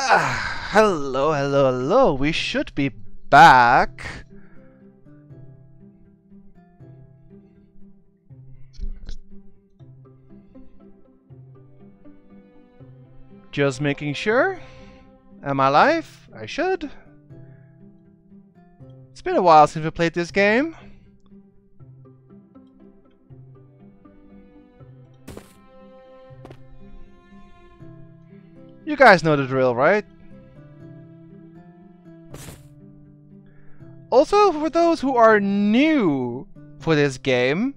Ah, hello, hello, hello. We should be back. Just making sure. Am I live? I should. It's been a while since we played this game. You guys know the drill, right? Also, for those who are new for this game,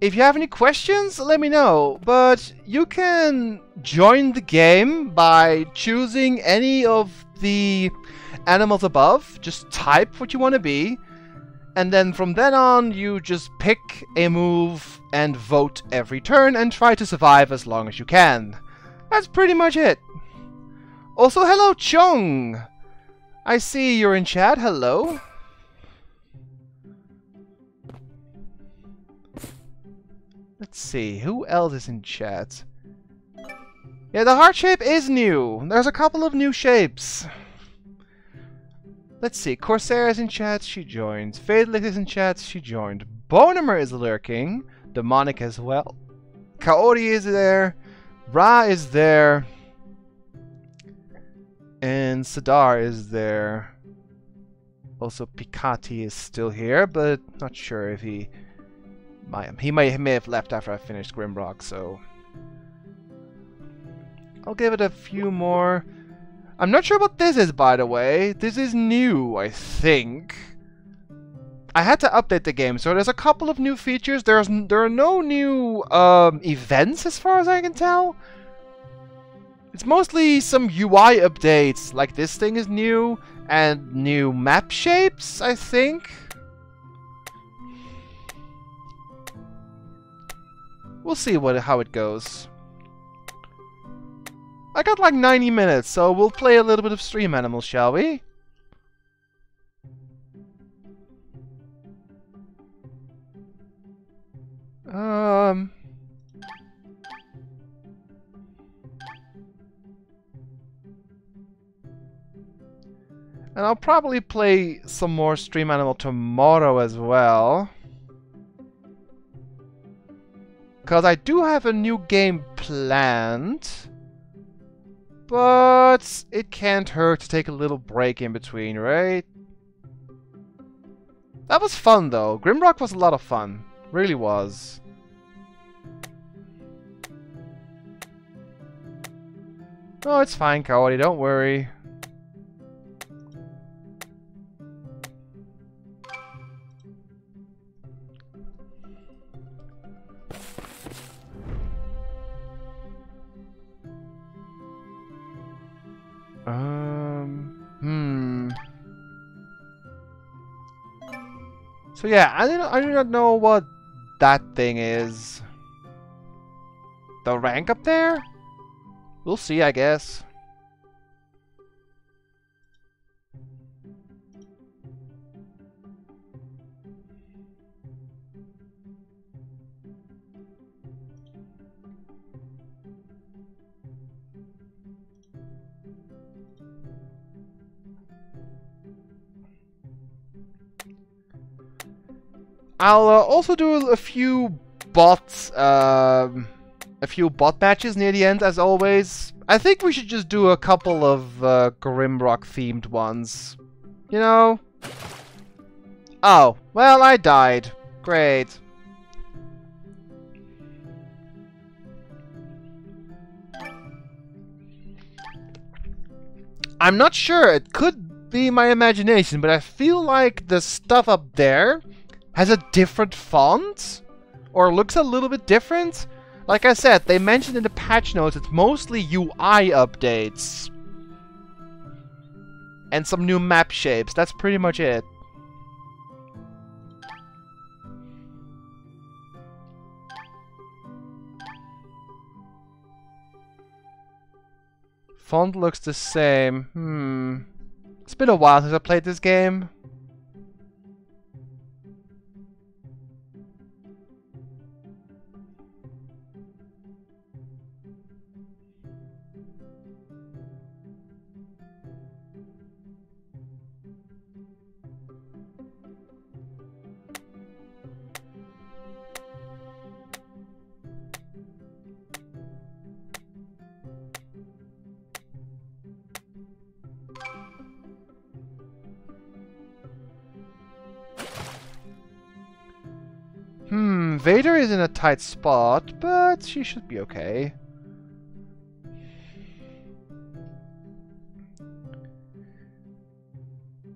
if you have any questions, let me know. But you can join the game by choosing any of the animals above. Just type what you want to be. And then from then on, you just pick a move and vote every turn and try to survive as long as you can. That's pretty much it. Also, hello, Chung! I see you're in chat. Hello. Let's see, who else is in chat? Yeah, the heart shape is new. There's a couple of new shapes. Let's see, Corsair is in chat, she joined. Fadelix is in chat, she joined. Bonemer is lurking. Demonic as well. Kaori is there. Ra is there. And Sadar is there. Also, Picati is still here, but not sure if he might. He may, he may have left after I finished Grimrock, so... I'll give it a few more. I'm not sure what this is, by the way. This is new, I think. I had to update the game, so there's a couple of new features. There's there are no new um, events, as far as I can tell. It's mostly some UI updates, like this thing is new, and new map shapes, I think. We'll see what how it goes. I got like 90 minutes, so we'll play a little bit of Stream Animals, shall we? Um... And I'll probably play some more Stream Animal tomorrow as well. Because I do have a new game planned. But it can't hurt to take a little break in between, right? That was fun though. Grimrock was a lot of fun. Really was. Oh, it's fine, Kaori, don't worry. Um, hmm. So yeah, I do not, I do not know what that thing is. The rank up there? We'll see, I guess. I'll uh, also do a few bots, um, a few bot matches near the end, as always. I think we should just do a couple of uh, Grimrock themed ones. You know? Oh, well, I died. Great. I'm not sure. It could be my imagination, but I feel like the stuff up there has a different font or looks a little bit different. Like I said, they mentioned in the patch notes it's mostly UI updates. And some new map shapes. That's pretty much it. Font looks the same. Hmm. It's been a while since I played this game. Invader is in a tight spot, but she should be okay.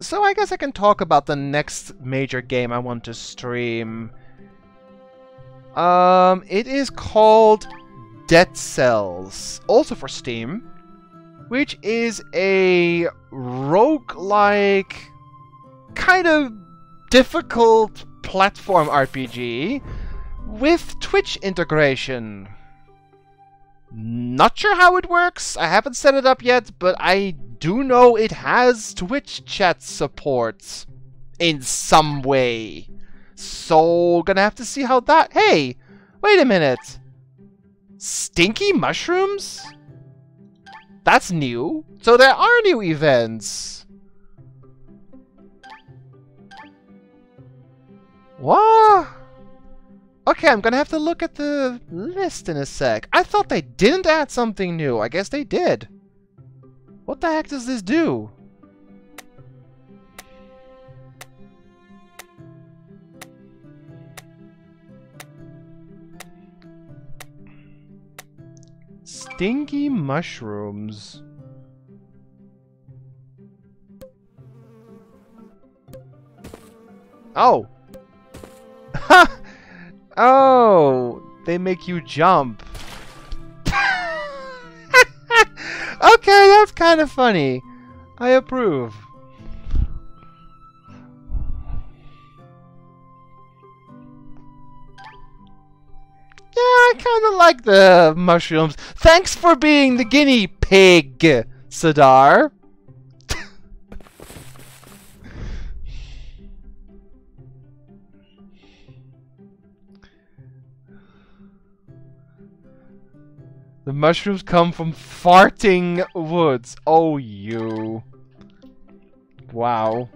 So I guess I can talk about the next major game I want to stream. Um, it is called Dead Cells, also for Steam, which is a rogue-like, kind of difficult platform RPG with Twitch integration. Not sure how it works, I haven't set it up yet, but I do know it has Twitch chat support in some way. So, gonna have to see how that... Hey! Wait a minute! Stinky mushrooms? That's new. So there are new events. What? Okay, I'm gonna have to look at the list in a sec. I thought they didn't add something new. I guess they did. What the heck does this do? Stinky mushrooms. Oh! oh! They make you jump. okay, that's kind of funny. I approve. Yeah, I kind of like the mushrooms. Thanks for being the guinea pig, Sadar. The mushrooms come from farting woods. Oh, you. Wow.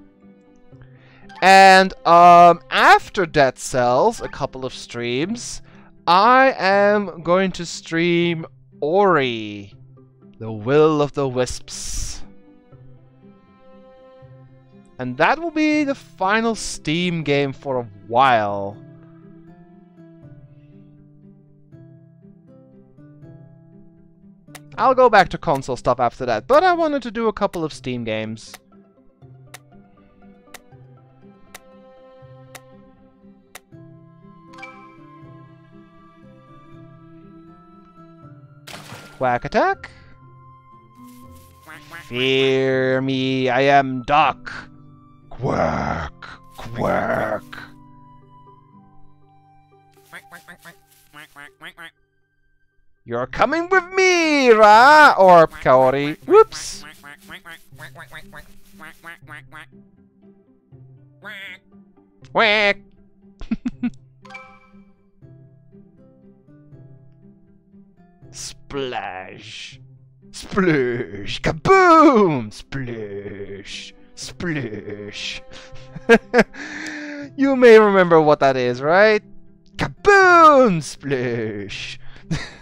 And um, after Dead Cells, a couple of streams, I am going to stream Ori, the Will of the Wisps. And that will be the final Steam game for a while. I'll go back to console stuff after that, but I wanted to do a couple of Steam games. Quack attack. Fear me, I am Duck. Quack, quack. You're coming with me, Ra, or Kaori. Whoops. Quack. Splash. Sploosh. Kaboom! Sploosh. Sploosh. you may remember what that is, right? Kaboom! Sploosh.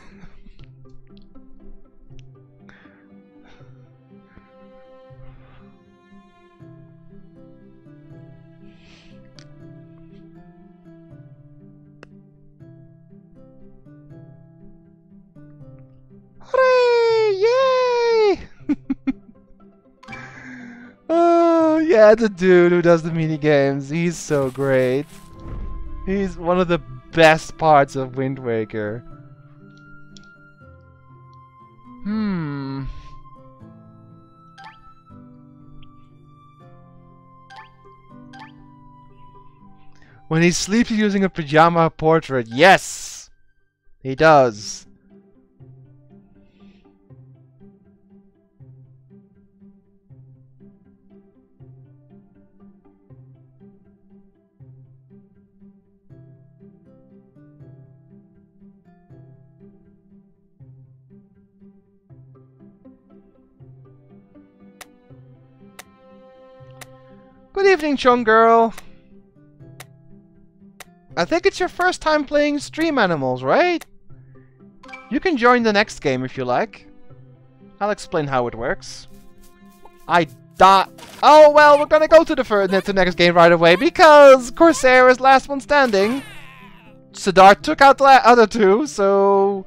yeah, the dude who does the mini games. He's so great. He's one of the best parts of Wind Waker. Hmm. When he sleeps using a pajama portrait, yes! He does. Evening, Chung Girl. I think it's your first time playing Stream Animals, right? You can join the next game if you like. I'll explain how it works. I dot. Oh well, we're gonna go to the, to the next game right away because Corsair is last one standing. Sidart took out the other two, so...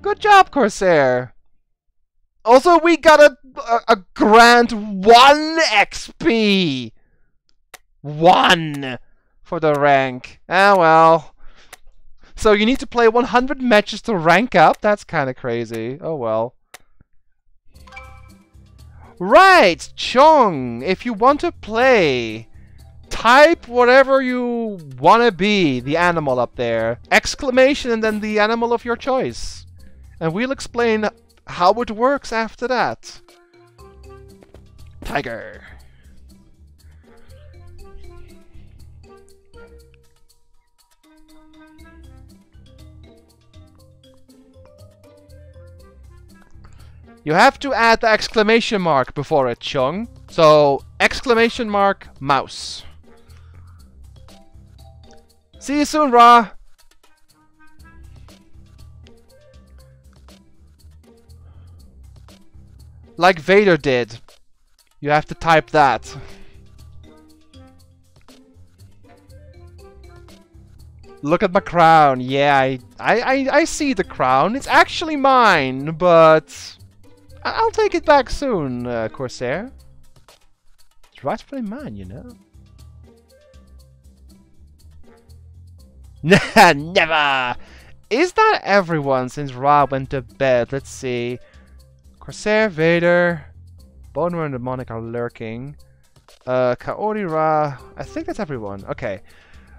Good job, Corsair! Also, we got a, a, a grand 1 XP! 1 for the rank. Ah, well. So you need to play 100 matches to rank up? That's kind of crazy. Oh, well. Right, Chong, if you want to play, type whatever you want to be, the animal up there. Exclamation and then the animal of your choice. And we'll explain how it works after that. Tiger. You have to add the exclamation mark before it, Chung. So, exclamation mark, mouse. See you soon, Ra! Like Vader did. You have to type that. Look at my crown. Yeah, I, I, I, I see the crown. It's actually mine, but... I'll take it back soon, uh, Corsair. It's rightfully mine, you know. Never! Is that everyone since Ra went to bed? Let's see. Corsair, Vader, Boner and Demonic are lurking. Uh, Kaori, Ra, I think that's everyone. Okay.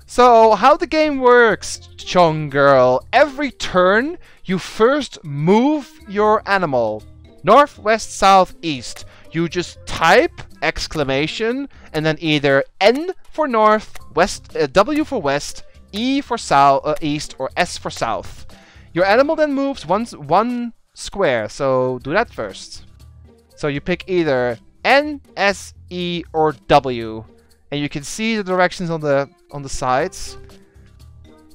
So, how the game works, Chong Girl. Every turn, you first move your animal north, west, south, east. You just type exclamation and then either N for north, west, uh, W for west, E for south, uh, east, or S for south. Your animal then moves once one square, so do that first. So you pick either N, S, E, or W, and you can see the directions on the on the sides.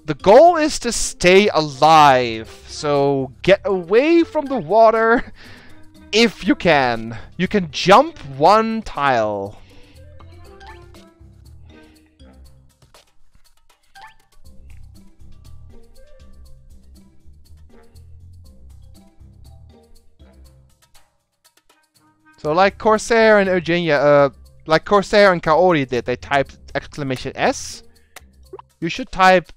The goal is to stay alive, so get away from the water if you can. You can jump one tile. So like Corsair and Eugenia, uh, like Corsair and Kaori did, they typed exclamation S. You should type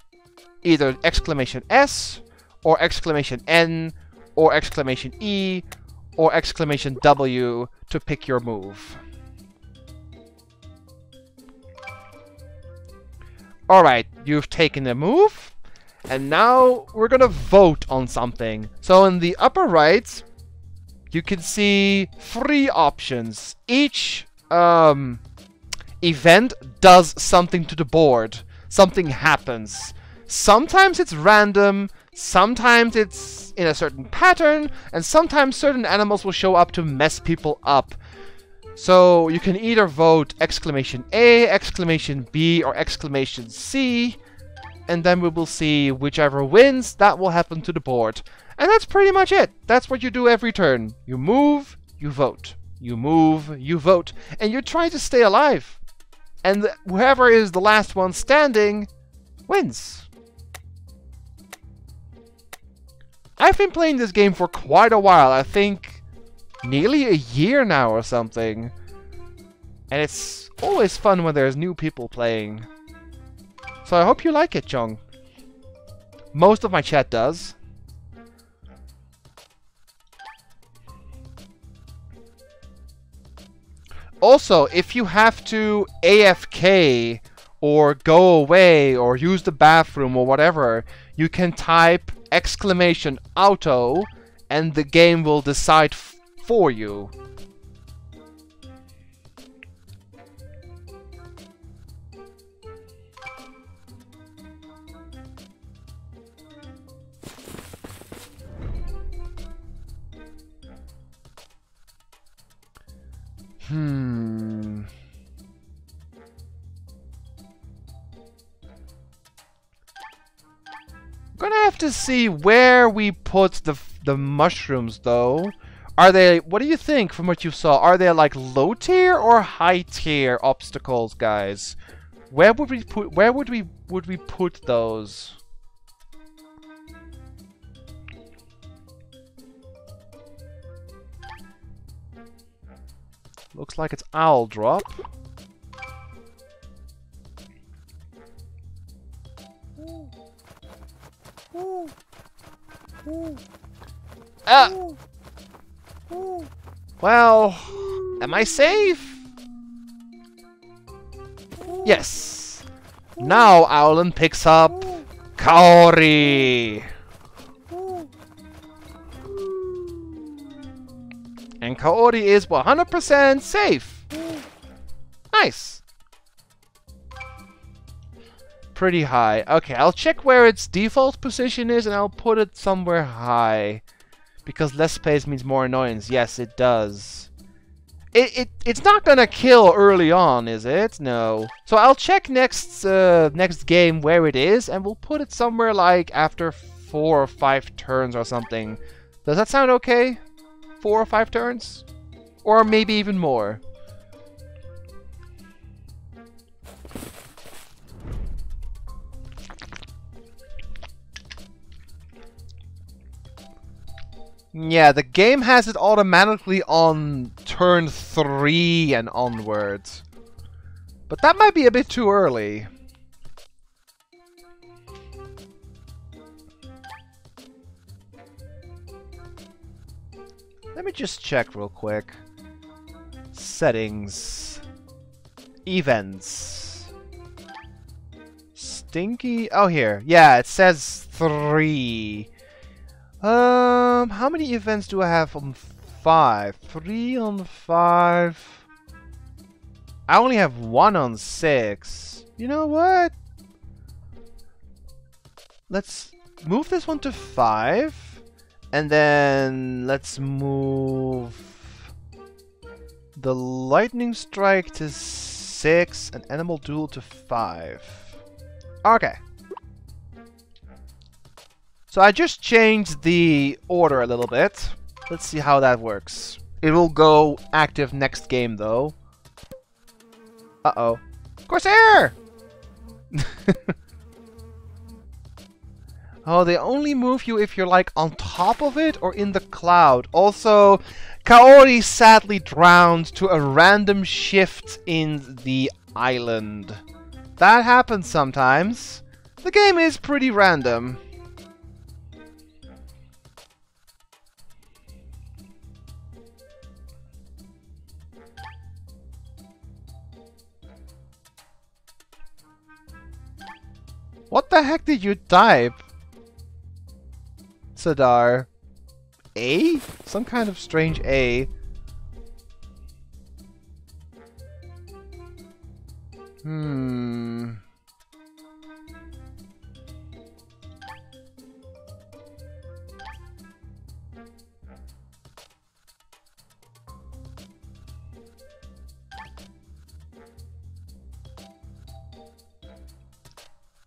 either exclamation S, or exclamation N, or exclamation E, or exclamation W to pick your move. Alright, you've taken a move, and now we're gonna vote on something. So in the upper right, you can see three options. Each um, event does something to the board. Something happens. Sometimes it's random, sometimes it's in a certain pattern, and sometimes certain animals will show up to mess people up. So you can either vote exclamation A, exclamation B, or exclamation C, and then we will see whichever wins, that will happen to the board. And that's pretty much it. That's what you do every turn. You move, you vote. You move, you vote, and you try to stay alive. And whoever is the last one standing wins. I've been playing this game for quite a while. I think nearly a year now or something. And it's always fun when there's new people playing. So I hope you like it, Chong. Most of my chat does. Also, if you have to AFK or go away or use the bathroom or whatever, you can type exclamation auto and the game will decide for you. Hmm. Gonna have to see where we put the the mushrooms though. Are they, what do you think from what you saw? Are they like low tier or high tier obstacles, guys? Where would we put where would we would we put those? Looks like it's Owl Drop. Ah! Well, am I safe? Yes. Now Owlin picks up Kaori. And Kaori is 100% safe. Nice. Pretty high. Okay, I'll check where its default position is and I'll put it somewhere high. Because less space means more annoyance. Yes, it does. It, it It's not gonna kill early on, is it? No. So I'll check next, uh, next game where it is and we'll put it somewhere like after four or five turns or something. Does that sound okay? Four or five turns? Or maybe even more. Yeah, the game has it automatically on turn 3 and onwards. But that might be a bit too early. Let me just check real quick. Settings. Events. Stinky. Oh, here. Yeah, it says 3. Um, how many events do I have on five? Three on five. I only have one on six. You know what? Let's move this one to five. And then let's move the lightning strike to six and animal duel to five. Okay. So I just changed the order a little bit. Let's see how that works. It will go active next game, though. Uh-oh. Corsair! oh, they only move you if you're, like, on top of it or in the cloud. Also, Kaori sadly drowned to a random shift in the island. That happens sometimes. The game is pretty random. What the heck did you type? Sadar. A? Some kind of strange A. Hmm.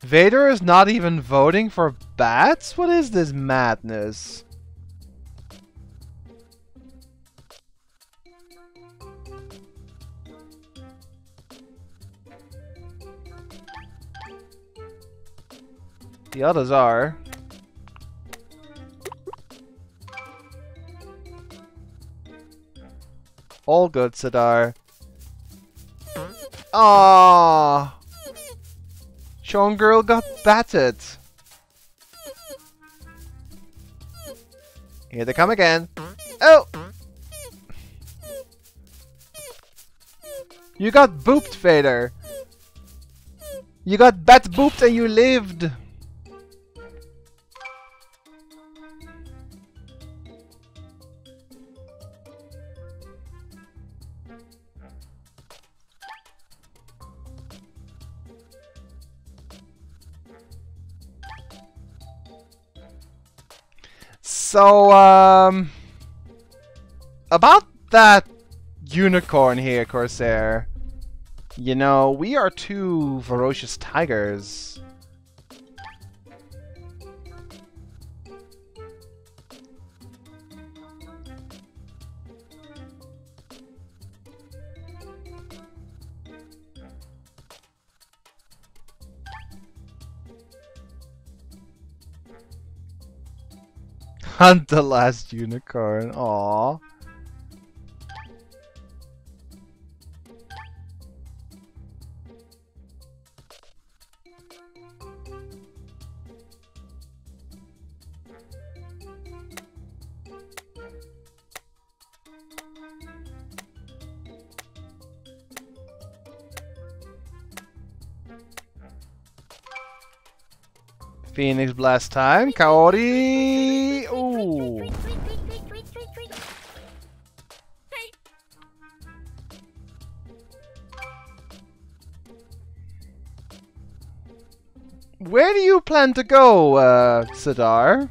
Vader is not even voting for bats? What is this madness? The others are. All good, Sadar. Ah. Sean Girl got battered. Here they come again. Oh! You got booped, Vader. You got bat booped and you lived. So, um... About that unicorn here, Corsair. You know, we are two ferocious tigers. Hunt the last unicorn. Aww. Phoenix Blast time. Kaori! Ooh. Where do you plan to go, uh, Sidar?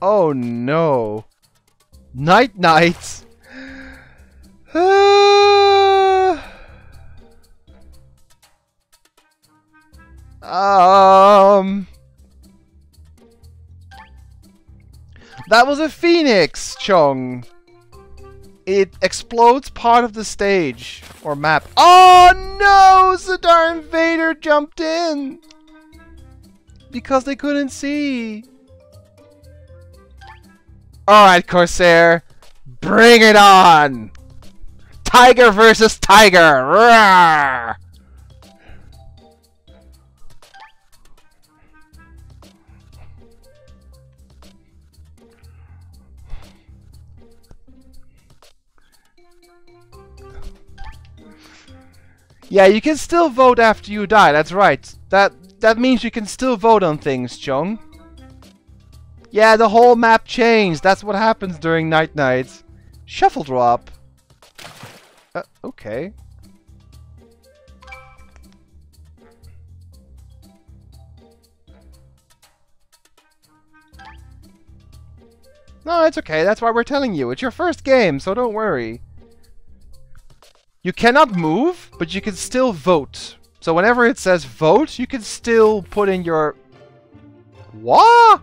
Oh no. Night night. um. That was a phoenix, Chong. It explodes part of the stage or map. Oh no! Sidar Invader jumped in because they couldn't see. Alright, Corsair. Bring it on! Tiger versus Tiger! Yeah, you can still vote after you die, that's right. That that means you can still vote on things, Chong. Yeah, the whole map changed. That's what happens during Night Nights. Shuffle drop. Uh, okay. No, it's okay. That's why we're telling you. It's your first game, so don't worry. You cannot move, but you can still vote. So whenever it says vote, you can still put in your... What?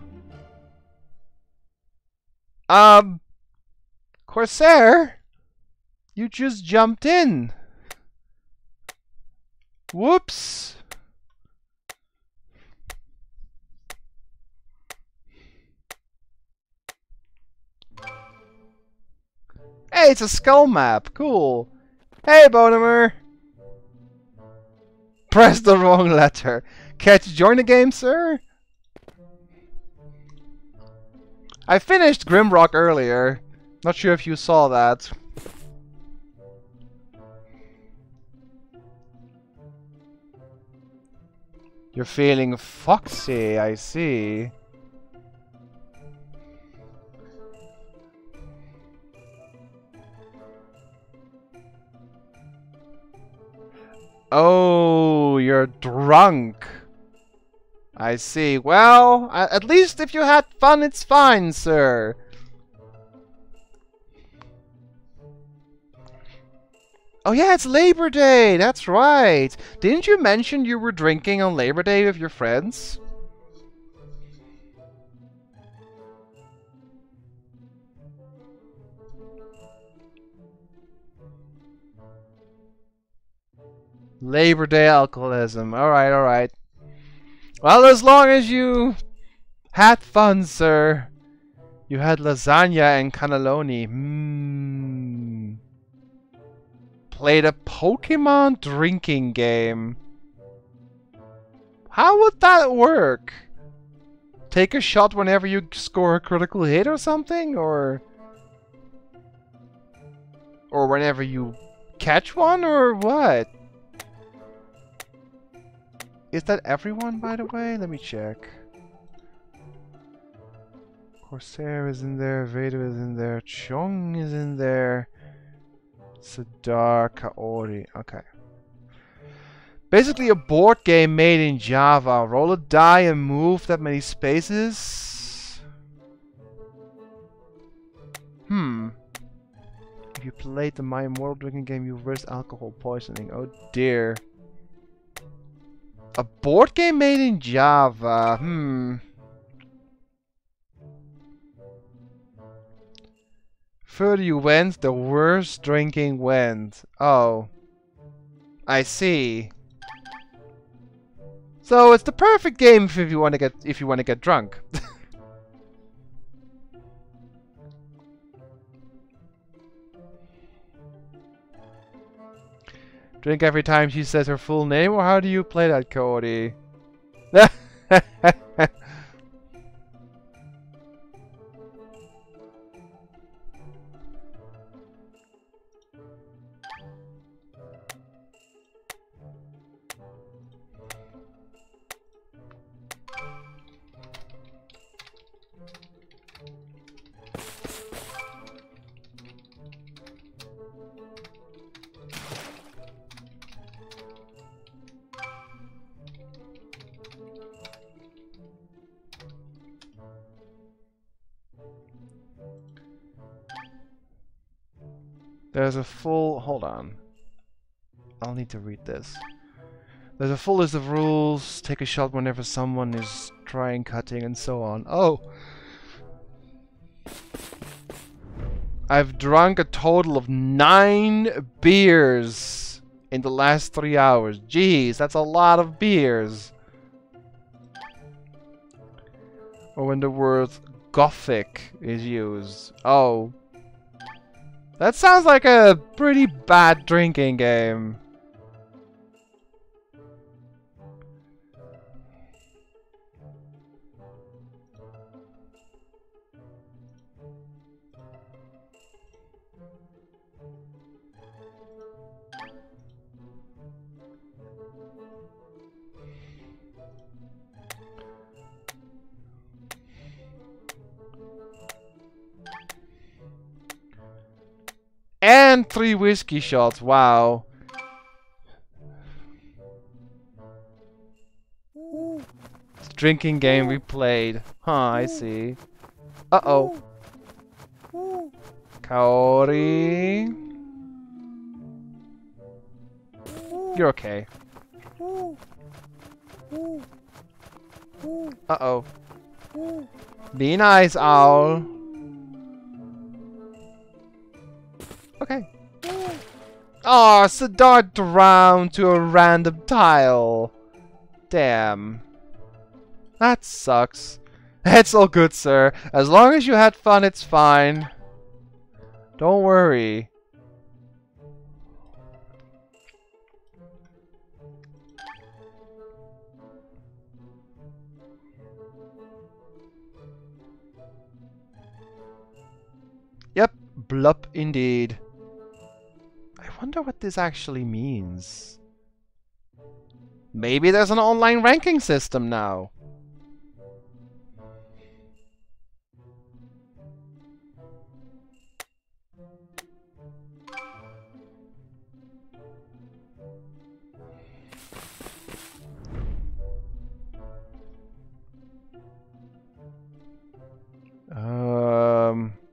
Um, Corsair, you just jumped in. Whoops. Hey, it's a skull map. Cool. Hey, Bonimer. Press the wrong letter. Can't join the game, sir? I finished Grimrock earlier. Not sure if you saw that. You're feeling foxy, I see. Oh, you're drunk. I see. Well, at least if you had fun, it's fine, sir. Oh yeah, it's Labor Day! That's right! Didn't you mention you were drinking on Labor Day with your friends? Labor Day alcoholism. Alright, alright. Well, as long as you had fun, sir. You had lasagna and cannelloni. Mmm. Played a Pokemon drinking game. How would that work? Take a shot whenever you score a critical hit or something? Or... Or whenever you catch one? Or what? Is that everyone, by the way? Let me check. Corsair is in there, Vader is in there, Chong is in there, Sidar, Kaori. Okay. Basically a board game made in Java. Roll a die and move that many spaces. Hmm. If you played the My Immortal drinking game, you risk alcohol poisoning. Oh dear. A board game made in Java. Hmm. further you went, the worse drinking went. Oh. I see. So it's the perfect game if you want to get if you want to get drunk. Drink every time she says her full name, or how do you play that, Cody? There's a full... Hold on. I'll need to read this. There's a full list of rules. Take a shot whenever someone is trying cutting and so on. Oh! I've drunk a total of nine beers in the last three hours. Jeez, that's a lot of beers. Oh, or when the word gothic is used. Oh, that sounds like a pretty bad drinking game. And three whiskey shots, wow. Drinking game we played. Huh, I see. Uh-oh. Kaori. You're okay. Uh-oh. Be nice, owl. Okay. Ah, oh, Sadar drowned to a random tile. Damn. That sucks. It's all good, sir. As long as you had fun, it's fine. Don't worry. Yep, blup indeed wonder what this actually means. Maybe there's an online ranking system now. Um...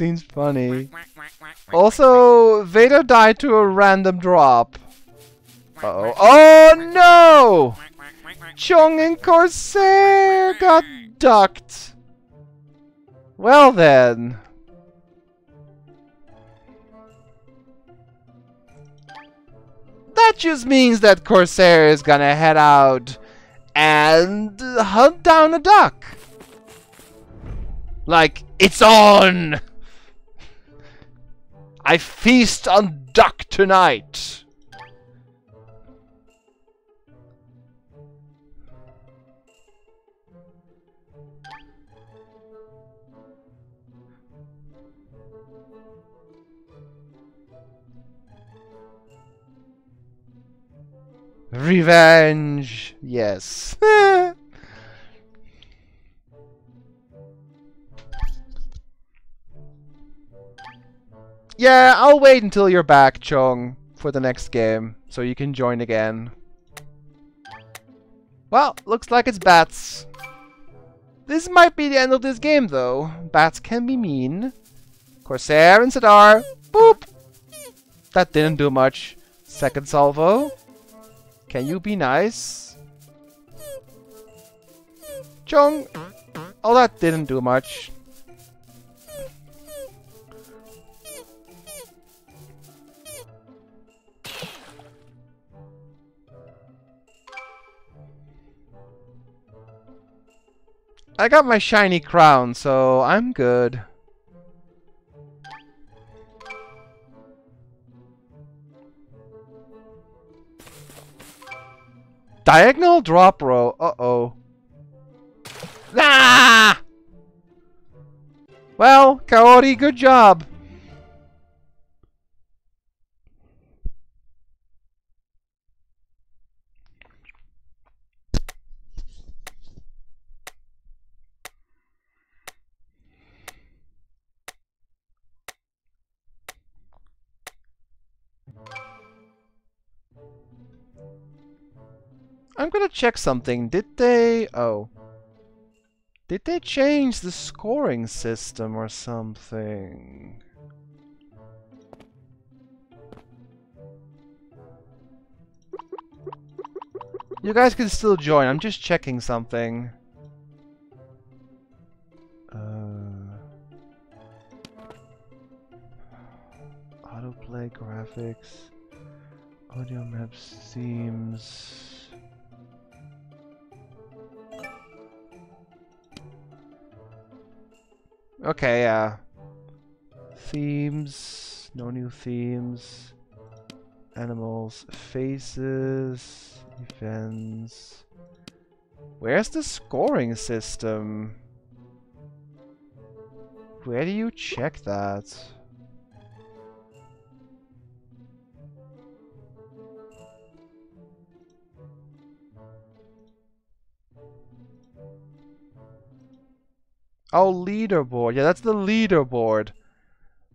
seems funny. Also, Vader died to a random drop. Uh oh. Oh no! Chung and Corsair got ducked. Well then. That just means that Corsair is gonna head out and hunt down a duck. Like, it's on! I feast on duck tonight. Revenge! Yes. yeah, I'll wait until you're back, Chung, for the next game, so you can join again. Well, looks like it's bats. This might be the end of this game, though. Bats can be mean. Corsair and Sidar. Boop! That didn't do much. Second salvo. Can you be nice? Chung! Oh, that didn't do much. I got my shiny crown, so I'm good. Diagonal drop row. Uh-oh. Ah! Well, Kaori, good job. I'm gonna check something. Did they... Oh. Did they change the scoring system or something? You guys can still join. I'm just checking something. Uh, autoplay graphics. Audio maps themes. Okay, yeah. Themes. No new themes. Animals. Faces. Events. Where's the scoring system? Where do you check that? Oh, leaderboard. Yeah, that's the leaderboard.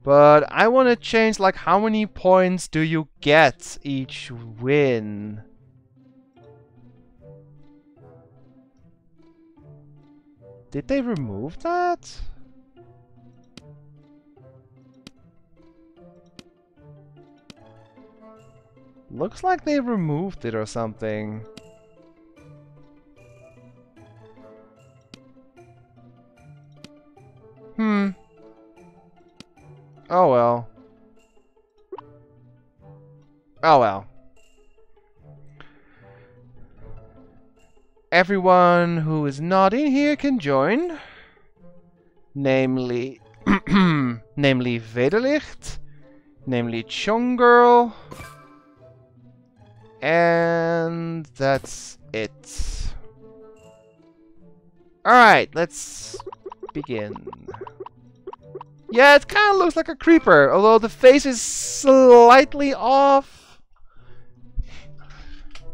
But I want to change, like, how many points do you get each win? Did they remove that? Looks like they removed it or something. Hmm. Oh well. Oh well. Everyone who is not in here can join. Namely... namely Vederlicht. Namely Chung Girl. And that's it. Alright, let's begin. Yeah, it kind of looks like a creeper, although the face is slightly off.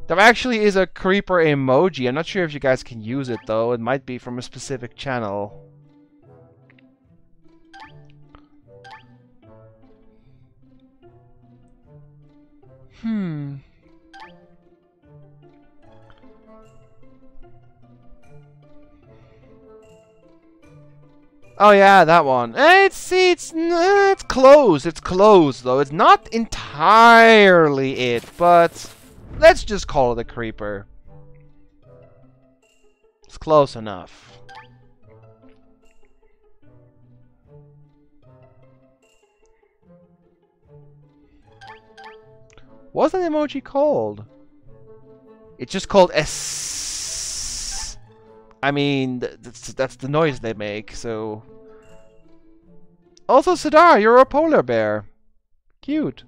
There actually is a creeper emoji. I'm not sure if you guys can use it, though. It might be from a specific channel. Hmm. Oh yeah, that one. It's it's it's close. It's close though. It's not entirely it, but let's just call it a creeper. It's close enough. What's an emoji called? It's just called S I mean, that's, that's the noise they make, so... Also, Sidar, you're a polar bear. Cute.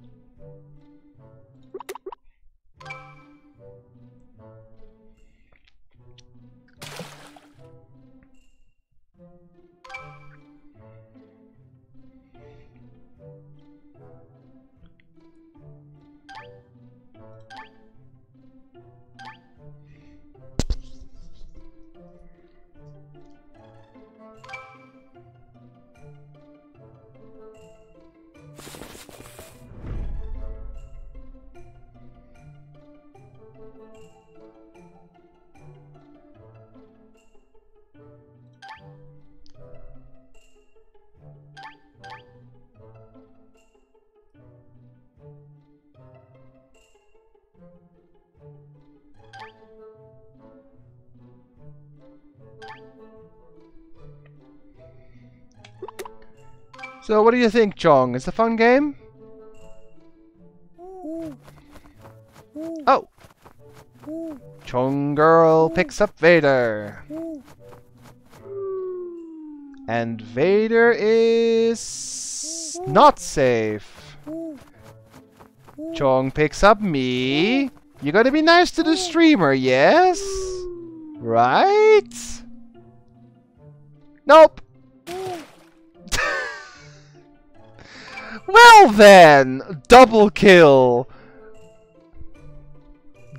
So what do you think, Chong? Is it a fun game? Oh! Chong girl picks up Vader. And Vader is not safe. Chong picks up me. You gotta be nice to the streamer, yes? Right? Nope. Well then, double kill.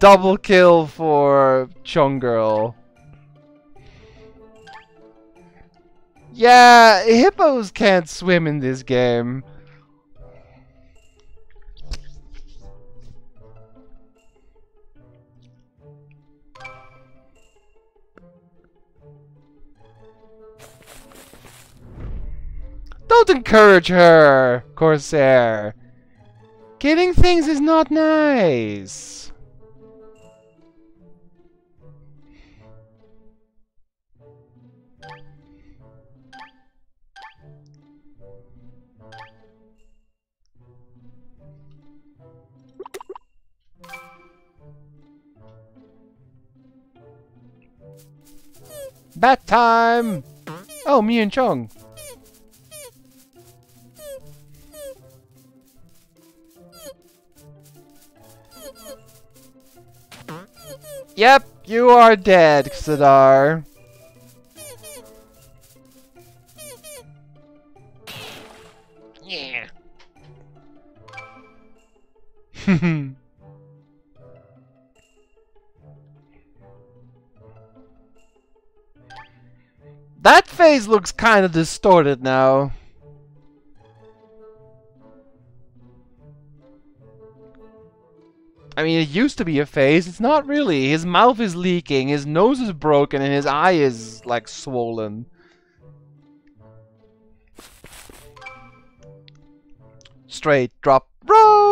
Double kill for Chong Girl. Yeah, hippos can't swim in this game. Don't encourage her, Corsair. Killing things is not nice. Bat time! Oh, me and Chong. Yep, you are dead, Xadar. Yeah. that face looks kind of distorted now. I mean, it used to be a face. It's not really. His mouth is leaking, his nose is broken, and his eye is, like, swollen. Straight drop row!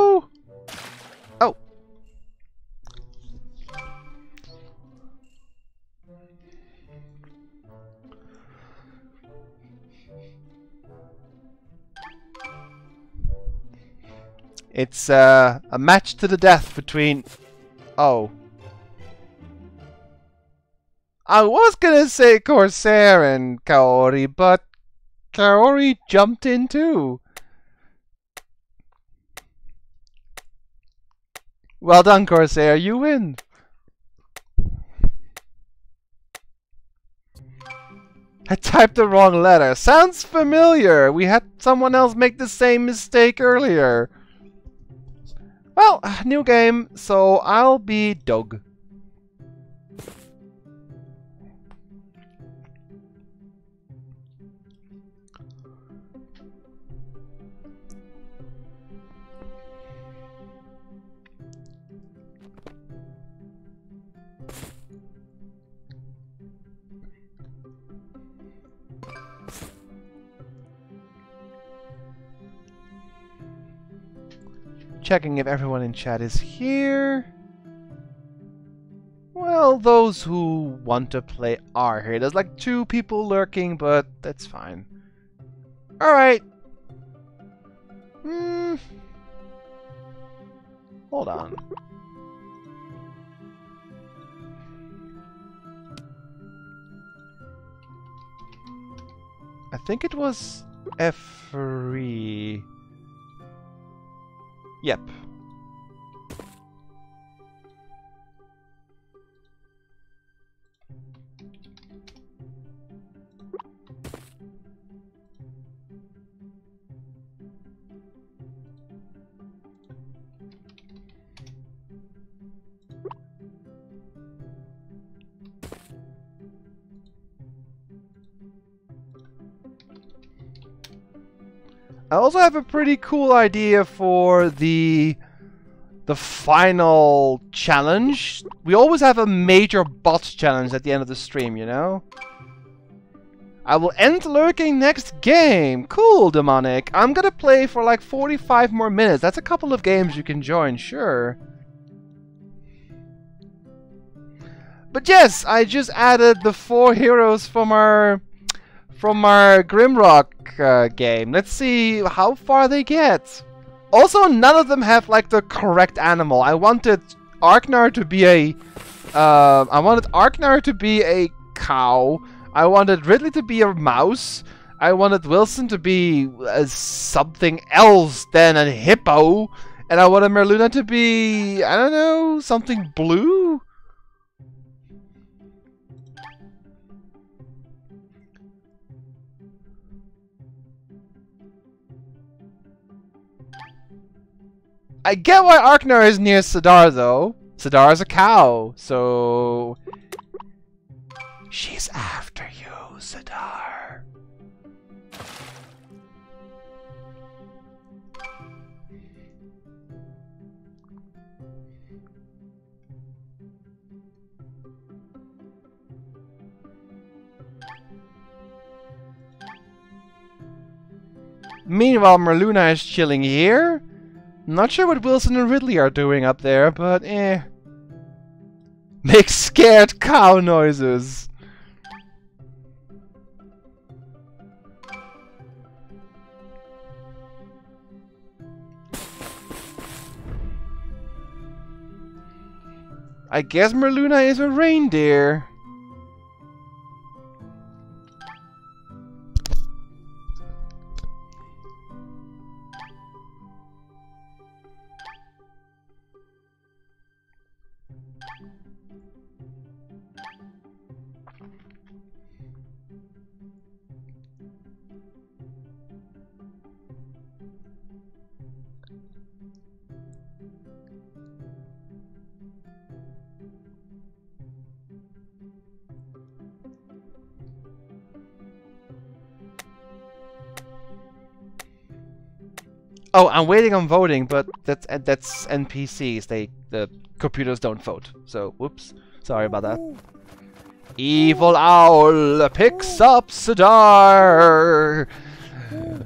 It's uh, a match to the death between... Oh. I was gonna say Corsair and Kaori, but Kaori jumped in too. Well done, Corsair. You win. I typed the wrong letter. Sounds familiar. We had someone else make the same mistake earlier. Well, new game, so I'll be Doug. Checking if everyone in chat is here. Well, those who want to play are here. There's like two people lurking, but that's fine. Alright. Hmm. Hold on. I think it was F3. Yep. I also have a pretty cool idea for the the final challenge. We always have a major boss challenge at the end of the stream, you know? I will end lurking next game. Cool, Demonic. I'm gonna play for like 45 more minutes. That's a couple of games you can join, sure. But yes, I just added the four heroes from our from our Grimrock uh, game. Let's see how far they get. Also, none of them have like the correct animal. I wanted Arknar to be a, uh, I wanted Arknar to be a cow. I wanted Ridley to be a mouse. I wanted Wilson to be uh, something else than a hippo. And I wanted Merluna to be, I don't know, something blue? I get why Arknar is near Sidar, though. Sidar is a cow, so... She's after you, Sidar. Meanwhile, Merluna is chilling here. Not sure what Wilson and Ridley are doing up there, but eh. Make scared cow noises. I guess Merluna is a reindeer. Oh, I'm waiting on voting, but that's uh, that's NPCs. They the computers don't vote. So, whoops. Sorry about that. Evil Owl picks up Sidar.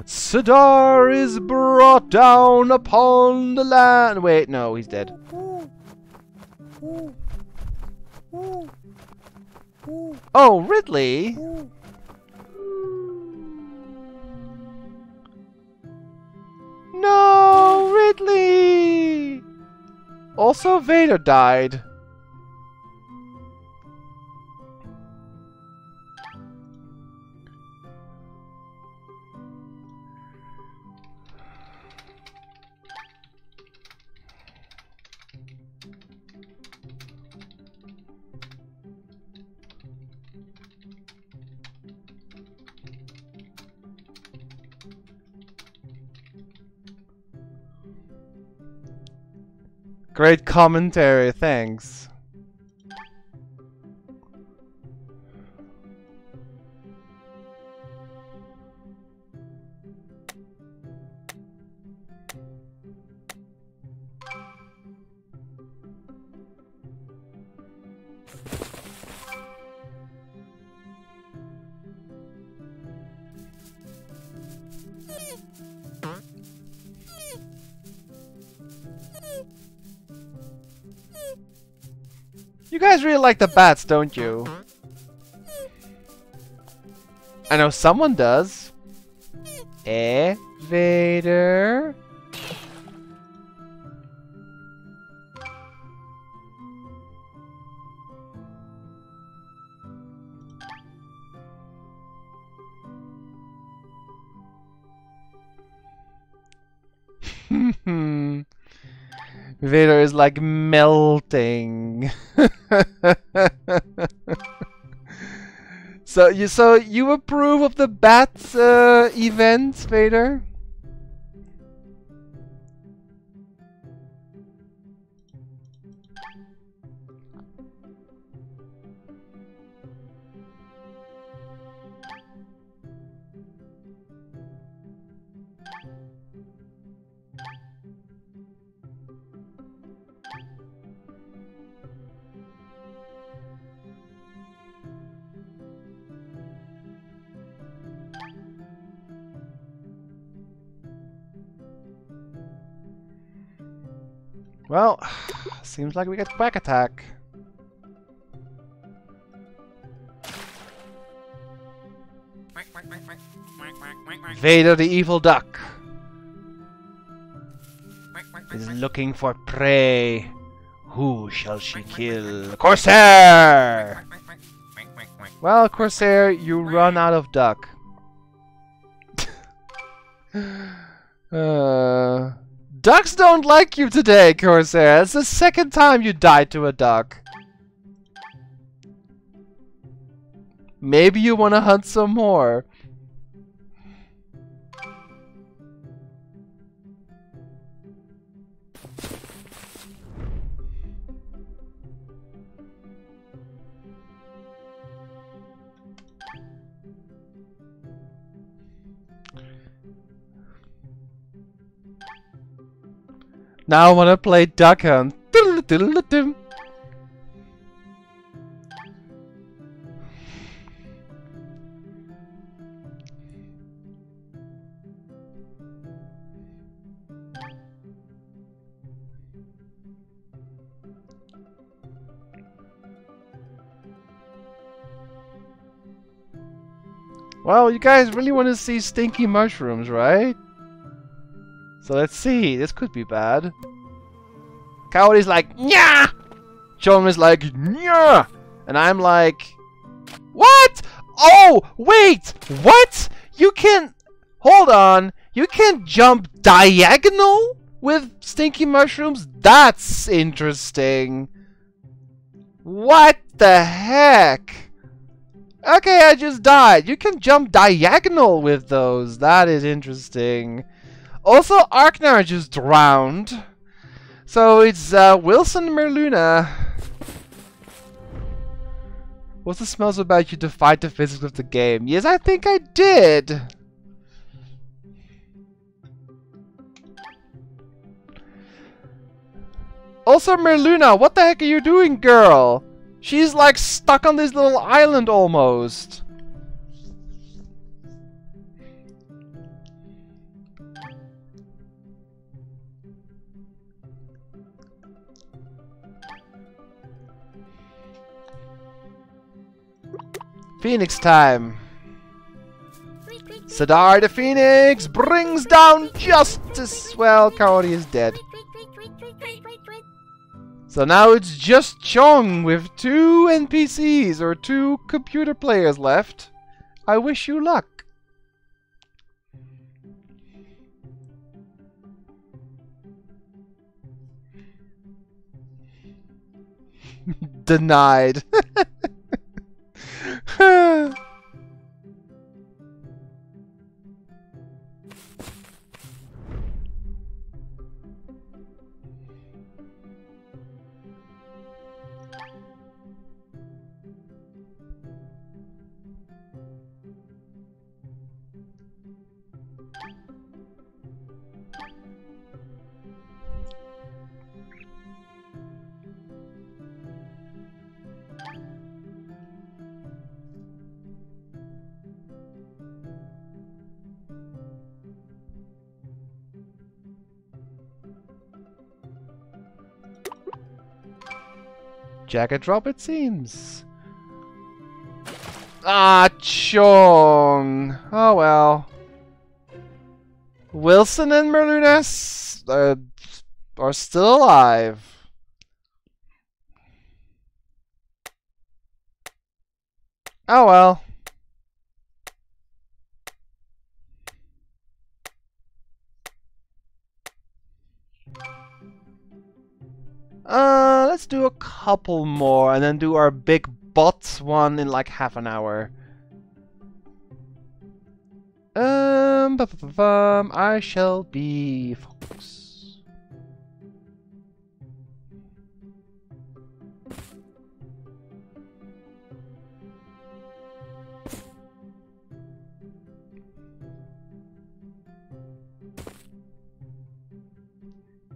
Sidar is brought down upon the land. Wait, no, he's dead. Oh, Ridley? No, Ridley! Also, Vader died. Great commentary, thanks. You guys really like the bats, don't you? I know someone does. Eh, Vader? Vader is like melting. so you so you approve of the bat uh, events, Vader? Well, seems like we get quack attack. Vader the evil duck is looking for prey. Who shall she kill? Corsair! Well, Corsair, you run out of duck. uh, ducks don't like you today, Corsair. It's the second time you died to a duck. Maybe you want to hunt some more. Now I want to play Duck Hunt. Well, you guys really want to see stinky mushrooms, right? So let's see. This could be bad. Coyote's like, Nya! John is like, Nya! And I'm like, What? Oh, wait! What? You can... Hold on. You can jump diagonal with stinky mushrooms? That's interesting. What the heck? Okay, I just died. You can jump diagonal with those. That is interesting. Also, Arknar just drowned. So it's uh, Wilson Merluna. What's the smells about you fight the physics of the game? Yes, I think I did. Also, Merluna, what the heck are you doing, girl? She's like stuck on this little island almost. Phoenix time. Sadar the Phoenix brings down justice. Well, Coyote is dead. So now it's just Chong with two NPCs or two computer players left. I wish you luck. Denied. 哼 Jacket drop, it seems. Ah, Chong. Oh well. Wilson and Merlunes uh, are still alive. Oh well. Do a couple more and then do our big bots one in like half an hour. Um, -ba I shall be focus.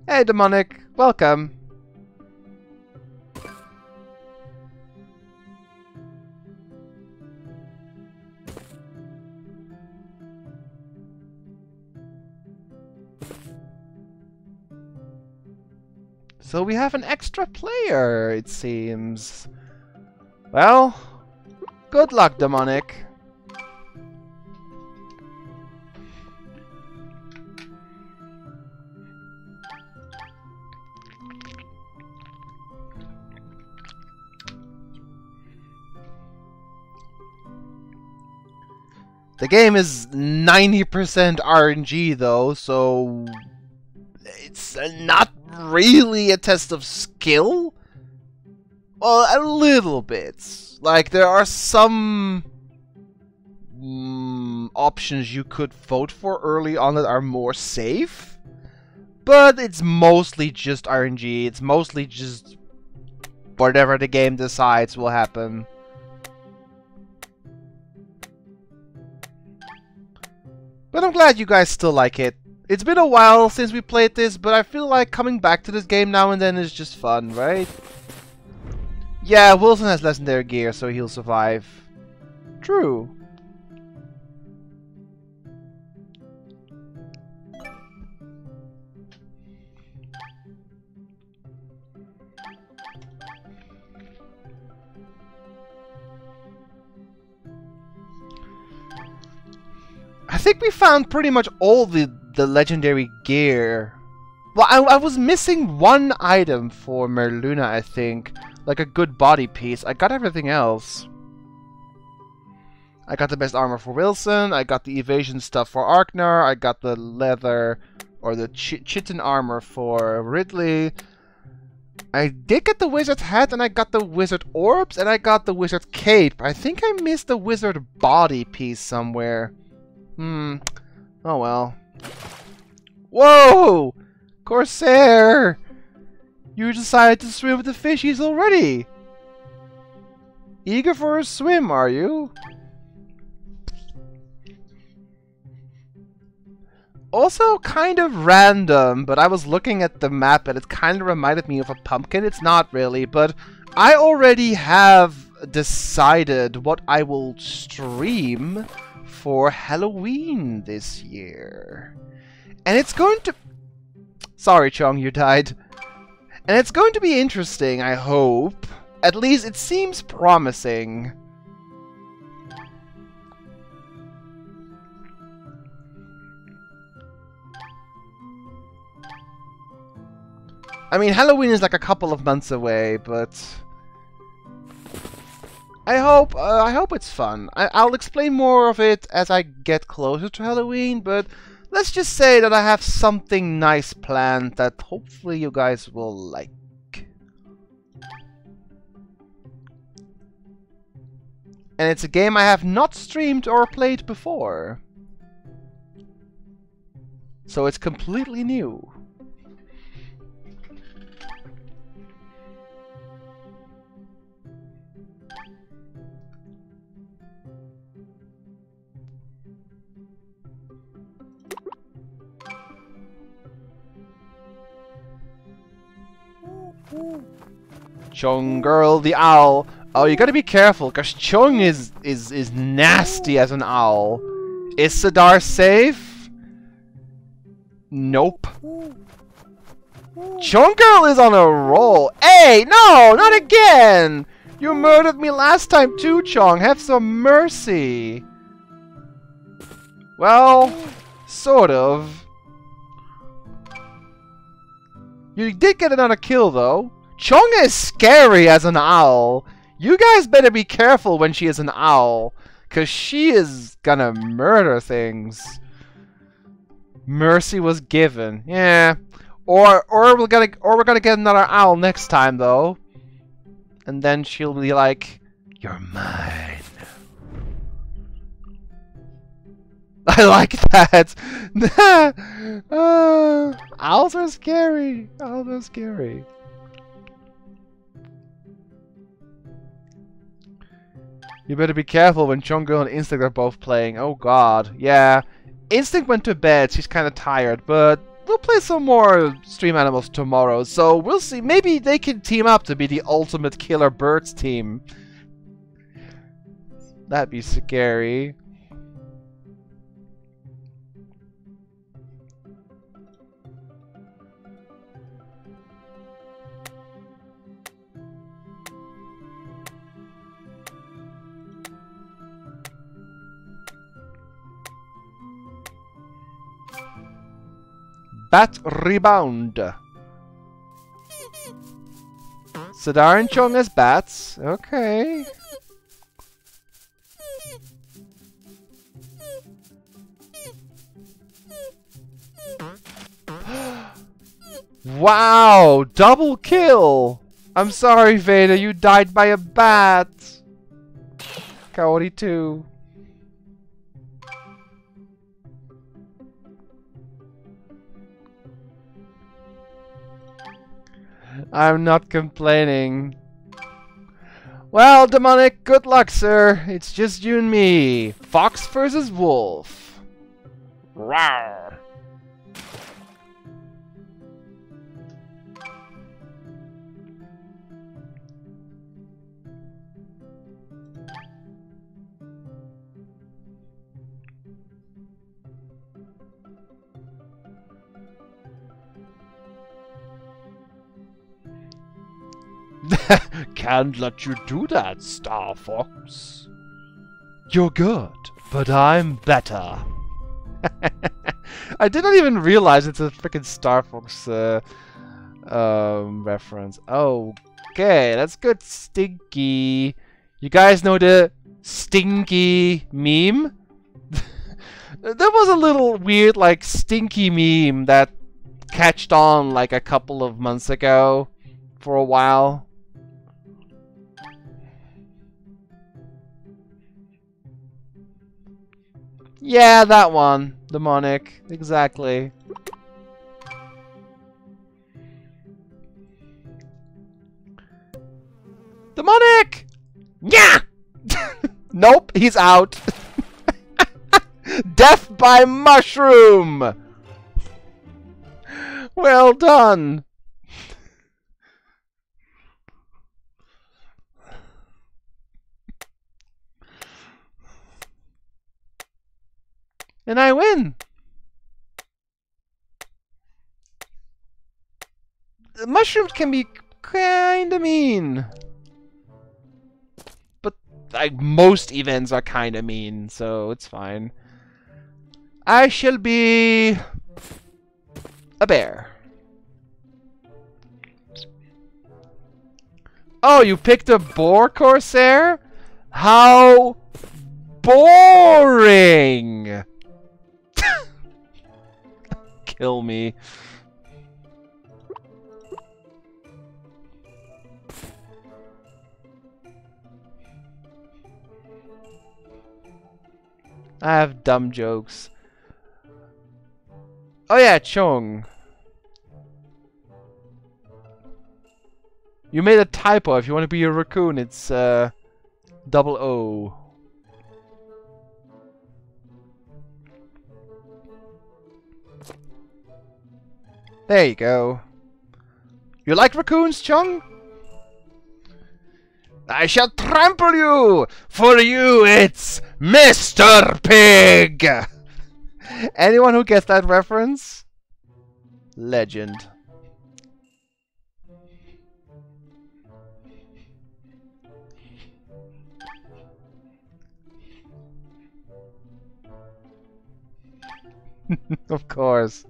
Hey, demonic, welcome. So we have an extra player, it seems. Well, good luck, Demonic. The game is 90% RNG though, so it's not really a test of skill. Well, a little bit. Like there are some mm, options you could vote for early on that are more safe, but it's mostly just RNG. It's mostly just whatever the game decides will happen. But I'm glad you guys still like it. It's been a while since we played this, but I feel like coming back to this game now and then is just fun, right? Yeah, Wilson has legendary gear, so he'll survive. True. I think we found pretty much all the, the legendary gear. Well, I, I was missing one item for Merluna, I think. Like a good body piece. I got everything else. I got the best armor for Wilson. I got the evasion stuff for Arknar. I got the leather or the ch chitin armor for Ridley. I did get the wizard hat and I got the wizard orbs and I got the wizard cape. I think I missed the wizard body piece somewhere. Hmm. Oh well. Whoa! Corsair! You decided to swim with the fishies already! Eager for a swim, are you? Also kind of random, but I was looking at the map and it kind of reminded me of a pumpkin. It's not really, but I already have decided what I will stream for Halloween this year. And it's going to... Sorry, Chong, you died. And it's going to be interesting, I hope. At least it seems promising. I mean, Halloween is like a couple of months away, but... I hope uh, I hope it's fun. I, will explain more of it as I get closer to Halloween, but let's just say that I have something nice planned that hopefully you guys will like. And it's a game I have not streamed or played before. So it's completely new. Chung girl, the owl. Oh, you gotta be careful, because Chung is, is, is nasty as an owl. Is Sadar safe? Nope. Chung girl is on a roll. Hey, no, not again! You murdered me last time too, Chong. Have some mercy. Well, sort of. You did get another kill, though. Chong is scary as an owl. You guys better be careful when she is an owl. Because she is gonna murder things. Mercy was given. Yeah. Or or we're gonna or we're gonna get another owl next time though. And then she'll be like, You're mine. I like that. uh, owls are scary. Owls are scary. You better be careful when Chongo and Instinct are both playing. Oh god. Yeah. Instinct went to bed. She's kind of tired. But we'll play some more Stream Animals tomorrow. So we'll see. Maybe they can team up to be the ultimate killer birds team. That'd be scary. Bat Rebound. Sidar and Chung as bats. Okay. wow, double kill. I'm sorry, Vader, you died by a bat. Kaori 2. I'm not complaining. Well, Demonic, good luck, sir. It's just you and me. Fox versus wolf. Rawr. Can't let you do that, Star Fox. You're good, but I'm better. I did not even realize it's a freaking Star Fox uh, um, reference. Okay, that's good, Stinky. You guys know the Stinky meme? there was a little weird, like, Stinky meme that catched on like a couple of months ago for a while. Yeah, that one. Demonic. Exactly. Demonic! Yeah! Nope, he's out. Death by mushroom! Well done. And I win. The mushrooms can be kinda mean. But like most events are kinda mean, so it's fine. I shall be a bear. Oh, you picked a boar corsair? How boring! Kill me. I have dumb jokes. Oh yeah, Chung. You made a typo. If you want to be a raccoon, it's uh, double O. There you go. You like raccoons, Chung? I shall trample you! For you, it's Mr. Pig! Anyone who gets that reference? Legend. of course.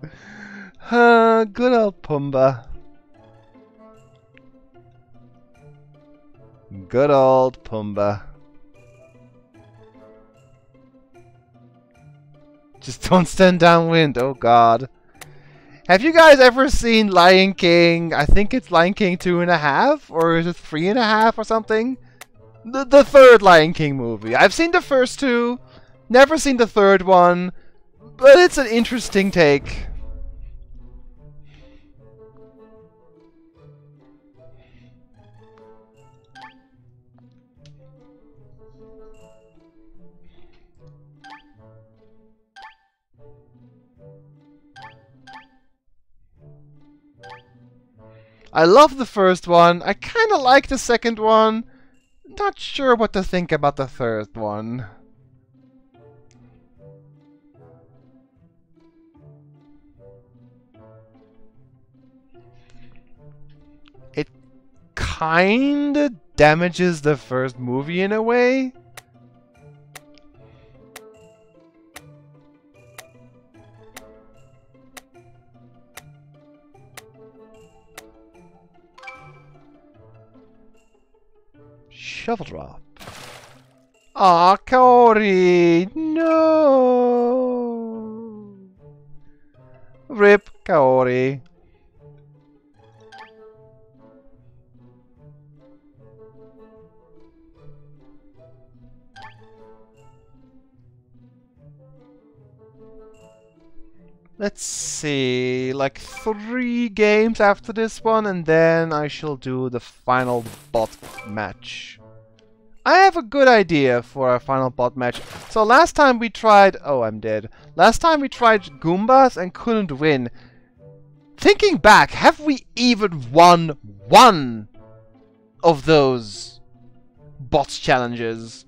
Uh, good old Pumbaa. Good old Pumbaa. Just don't stand downwind, oh god. Have you guys ever seen Lion King? I think it's Lion King two and a half, or is it three and a half or something? The, the third Lion King movie. I've seen the first two, never seen the third one, but it's an interesting take. I love the first one. I kind of like the second one. Not sure what to think about the third one. It kind of damages the first movie in a way. Shovel drop. Aw, Cody, no. Rip Kaori. Let's see, like three games after this one, and then I shall do the final bot match. I have a good idea for our final bot match. So last time we tried... Oh, I'm dead. Last time we tried Goombas and couldn't win. Thinking back, have we even won one of those bots challenges?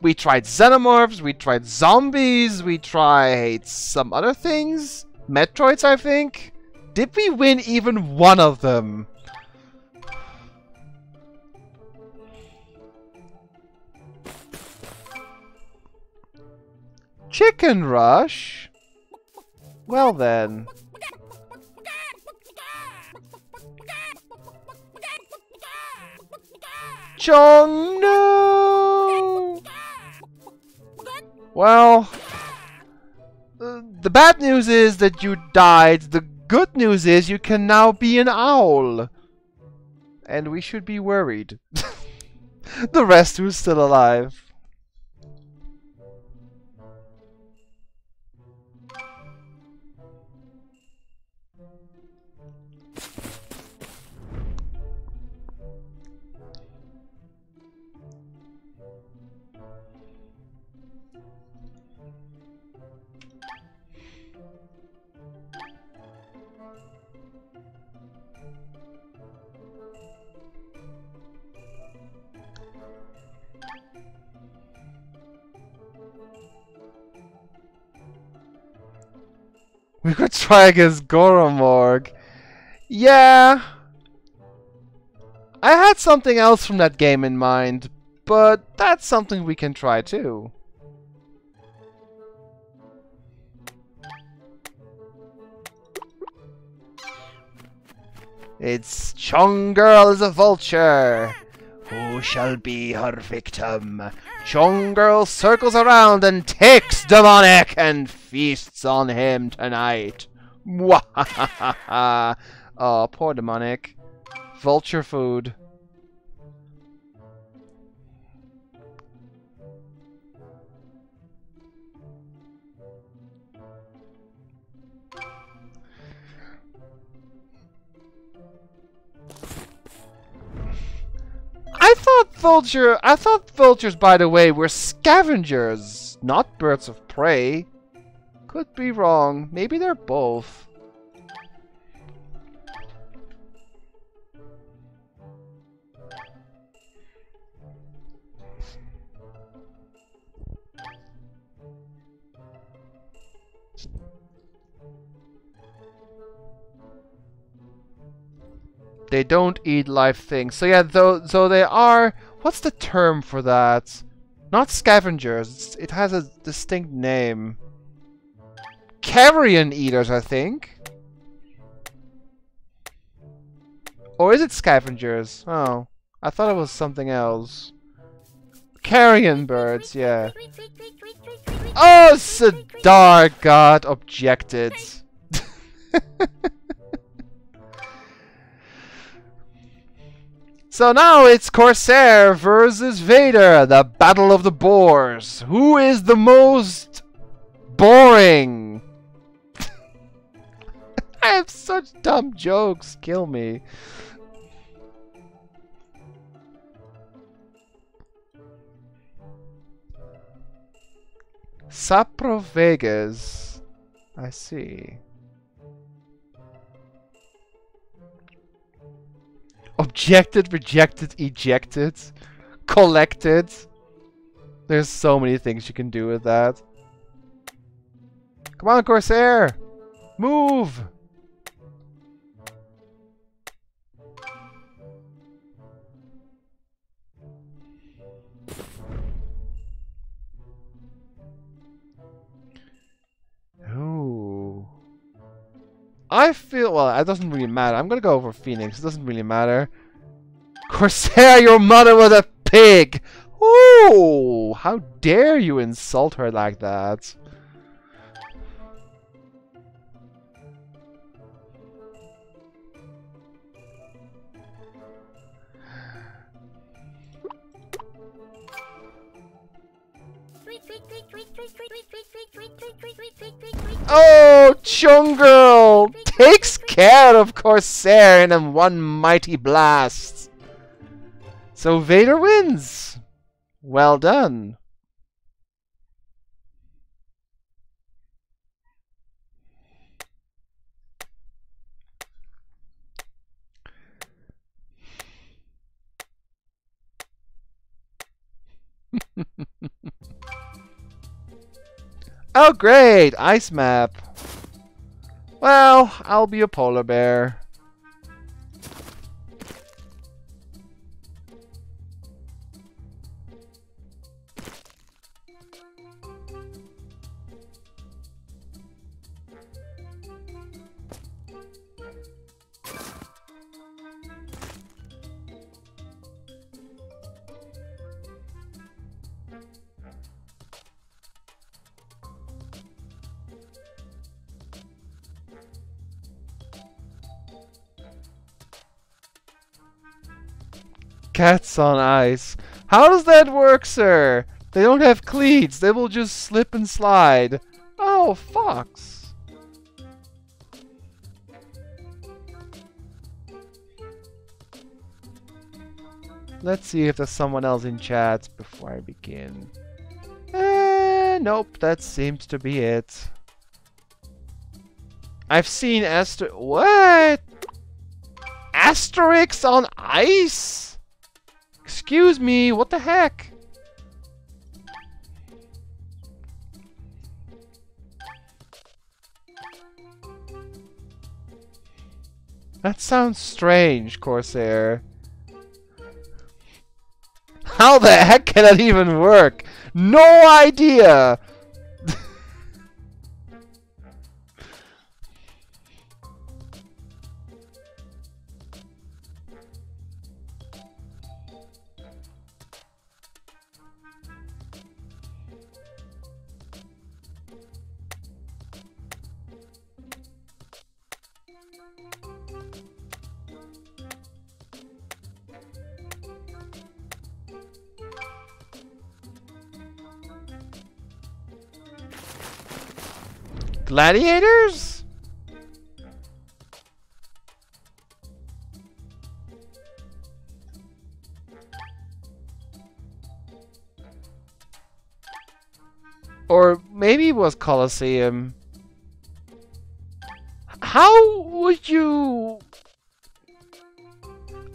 We tried Xenomorphs, we tried Zombies, we tried some other things? Metroids, I think? Did we win even one of them? Chicken Rush? Well then. Chong, no! Well, the bad news is that you died. The good news is you can now be an owl. And we should be worried. the rest who's still alive. Could try against Goromorg. Yeah. I had something else from that game in mind, but that's something we can try too. It's Chong Girl is a vulture. Who shall be her victim? Chong Girl circles around and takes Demonic and feasts on him tonight. Mwahaha! oh, poor Demonic. Vulture food. Vulture. I thought vultures, by the way, were scavengers, not birds of prey. Could be wrong. Maybe they're both. They don't eat live things. So yeah, though, so they are... What's the term for that? Not scavengers. It's, it has a distinct name. Carrion eaters, I think. Or is it scavengers? Oh, I thought it was something else. Carrion birds, yeah. Oh, Sidar got objected. So now it's Corsair versus Vader, the Battle of the Boars. Who is the most boring? I have such dumb jokes, kill me. Sapro Vegas. I see. Objected, rejected, ejected, collected. There's so many things you can do with that. Come on, Corsair! Move! I feel, well, it doesn't really matter. I'm gonna go for Phoenix. It doesn't really matter. Corsair, your mother was a pig! Ooh! How dare you insult her like that? Oh, Chong Girl takes care of Corsair in one mighty blast. So Vader wins. Well done. oh great, ice map. Well, I'll be a polar bear. Cats on ice. How does that work, sir? They don't have cleats. They will just slip and slide. Oh, fox. Let's see if there's someone else in chat before I begin. Eh, nope, that seems to be it. I've seen Aster- What? Asterix on ice? Excuse me, what the heck? That sounds strange, Corsair. How the heck can that even work? No idea! Gladiators? Or maybe it was Colosseum. How would you...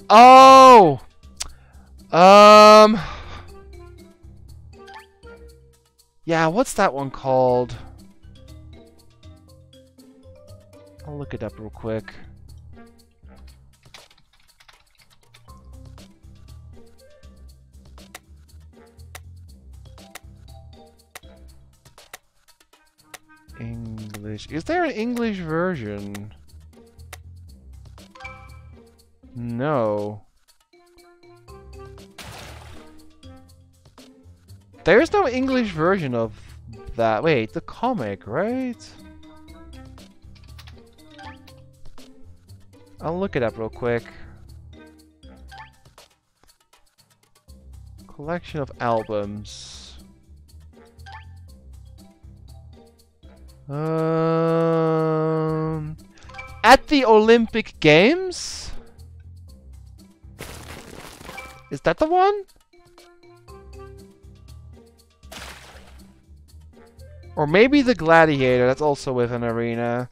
Oh! Um... Yeah, what's that one called? Look it up real quick. English. Is there an English version? No. There's no English version of that. Wait, the comic, right? I'll look it up real quick. Collection of albums. Um, at the Olympic Games? Is that the one? Or maybe the Gladiator, that's also with an arena.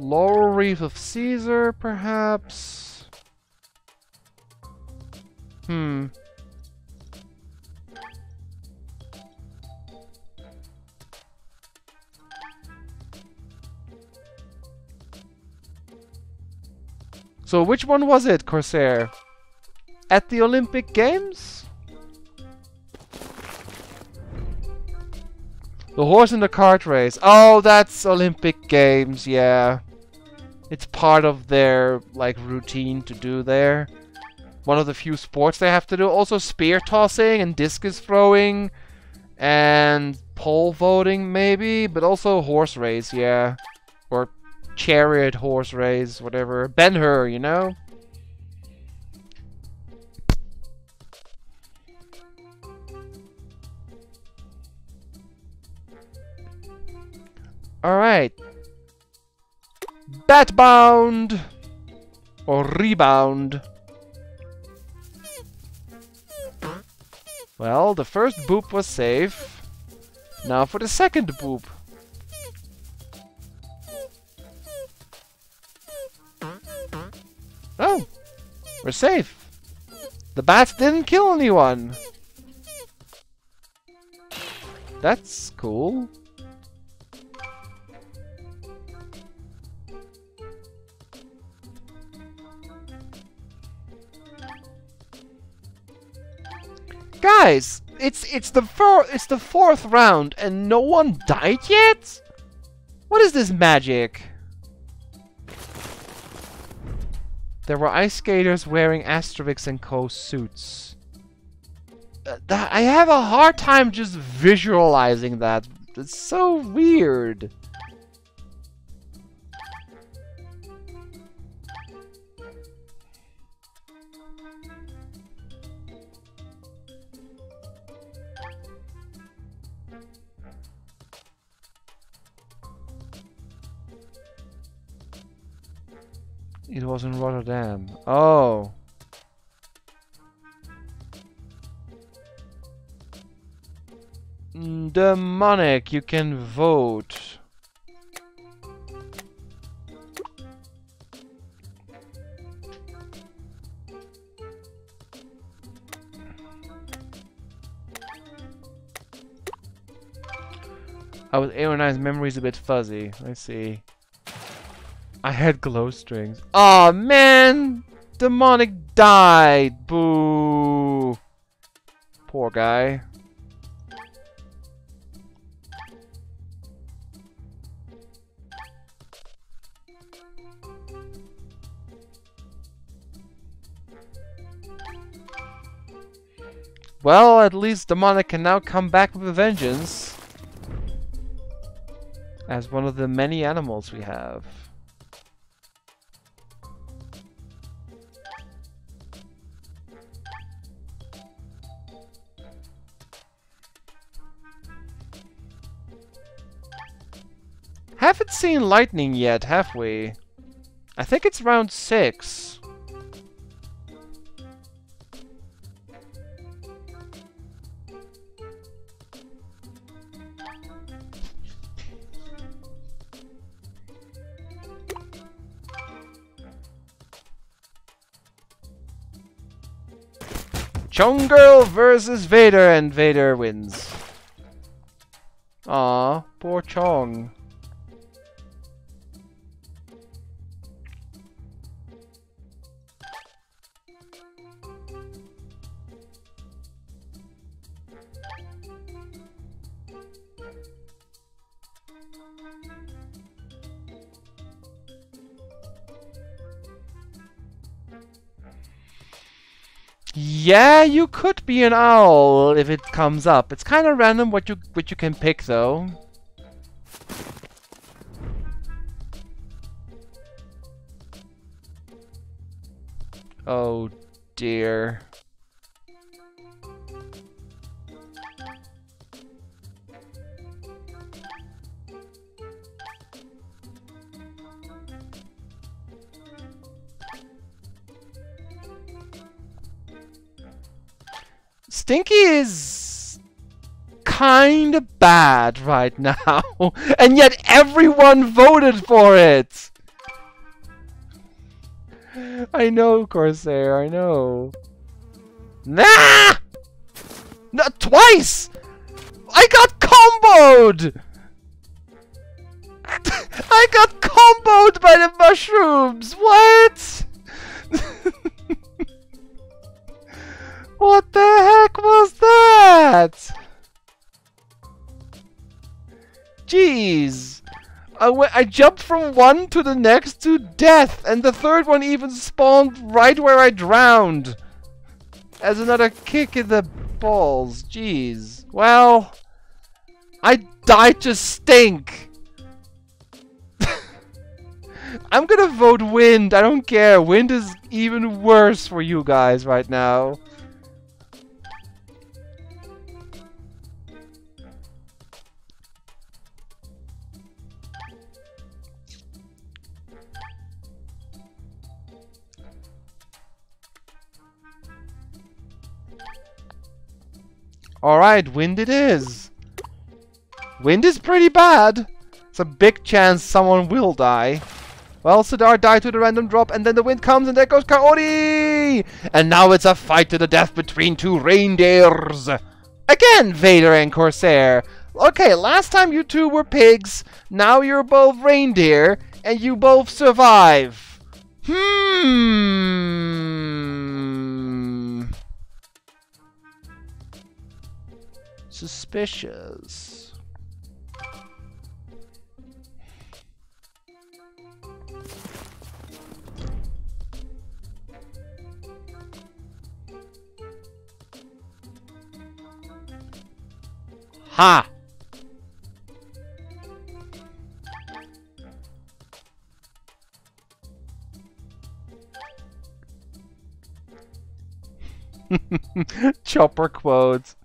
Laurel Wreath of Caesar, perhaps? Hmm. So which one was it, Corsair? At the Olympic Games? The horse in the cart race. Oh, that's Olympic Games, yeah. It's part of their like routine to do there. One of the few sports they have to do. Also spear tossing and discus throwing and pole voting maybe, but also horse race, yeah. Or chariot horse race, whatever. Ben-Hur, you know? Alright, Batbound! Or rebound. Well, the first boop was safe. Now for the second boop. Oh! We're safe! The bats didn't kill anyone! That's cool. Guys, it's it's the four it's the fourth round and no one died yet? What is this magic? There were ice skaters wearing Asterix and Co suits. Uh, I have a hard time just visualizing that. It's so weird. It was in Rotterdam. Oh. Mm, Demonic, you can vote. Oh, Aeronized memory is a bit fuzzy. Let's see. I had glow strings. oh, man! Demonic died! Boo! Poor guy. Well, at least Demonic can now come back with a vengeance. As one of the many animals we have. Seen lightning yet, have we? I think it's round six. Chong Girl versus Vader, and Vader wins. Aw, poor Chong. Yeah, you could be an owl if it comes up. It's kind of random what you what you can pick though. Oh dear. Stinky is kind of bad right now, and yet everyone voted for it. I know, Corsair, I know. Nah! Not twice! I got comboed! I got comboed by the mushrooms! What? What the heck was that? Jeez. I, I jumped from one to the next to death, and the third one even spawned right where I drowned. As another kick in the balls. Jeez. Well, I died to stink. I'm gonna vote wind. I don't care. Wind is even worse for you guys right now. Alright, wind it is. Wind is pretty bad. It's a big chance someone will die. Well, Sidar died to the random drop, and then the wind comes, and there goes Kaori! And now it's a fight to the death between two reindeers! Again, Vader and Corsair. Okay, last time you two were pigs, now you're both reindeer, and you both survive. Hmm. Suspicious. Ha! Chopper quotes.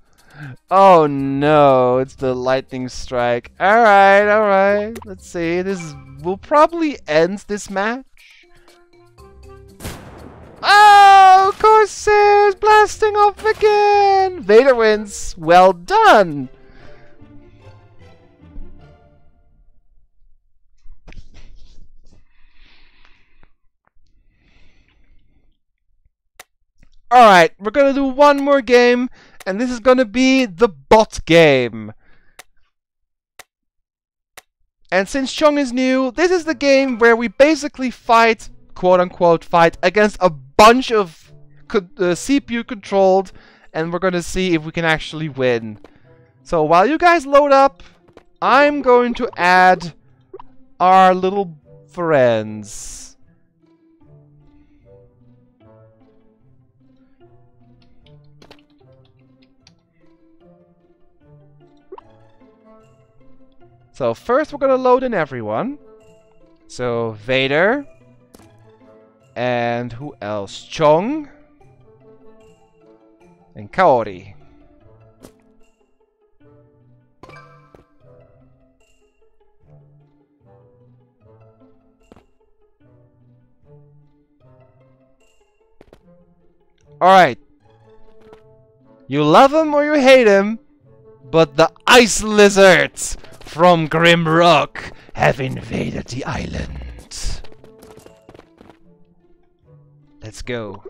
Oh no, it's the lightning strike. Alright, alright. Let's see. This will probably end this match. Oh, Corsair's blasting off again! Vader wins. Well done! Alright, we're gonna do one more game, and this is gonna be the bot game. And since Chong is new, this is the game where we basically fight, quote unquote, fight against a bunch of co uh, CPU controlled, and we're gonna see if we can actually win. So while you guys load up, I'm going to add our little friends. So first we're gonna load in everyone. So Vader. And who else? Chong. And Kaori. Alright. You love him or you hate him, but the ice lizards from Grimrock have invaded the island. Let's go.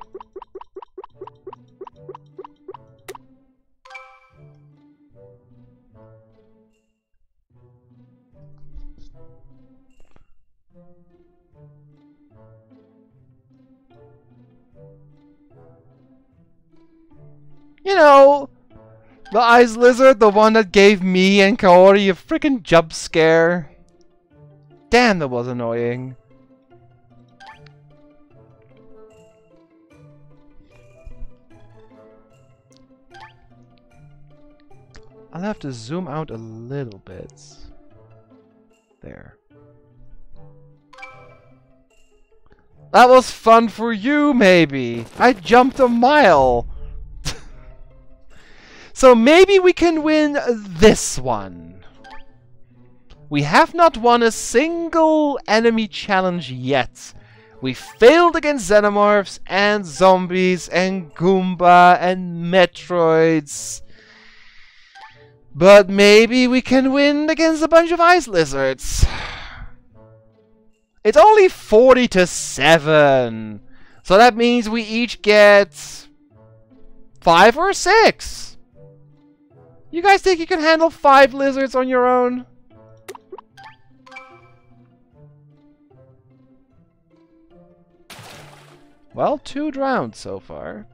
The ice lizard, the one that gave me and Kaori a freaking jump scare. Damn, that was annoying. I'll have to zoom out a little bit. There. That was fun for you, maybe. I jumped a mile. So maybe we can win this one. We have not won a single enemy challenge yet. We failed against Xenomorphs and zombies and Goomba and Metroids. But maybe we can win against a bunch of ice lizards. It's only 40 to 7. So that means we each get 5 or 6. You guys think you can handle five lizards on your own? Well, two drowned so far.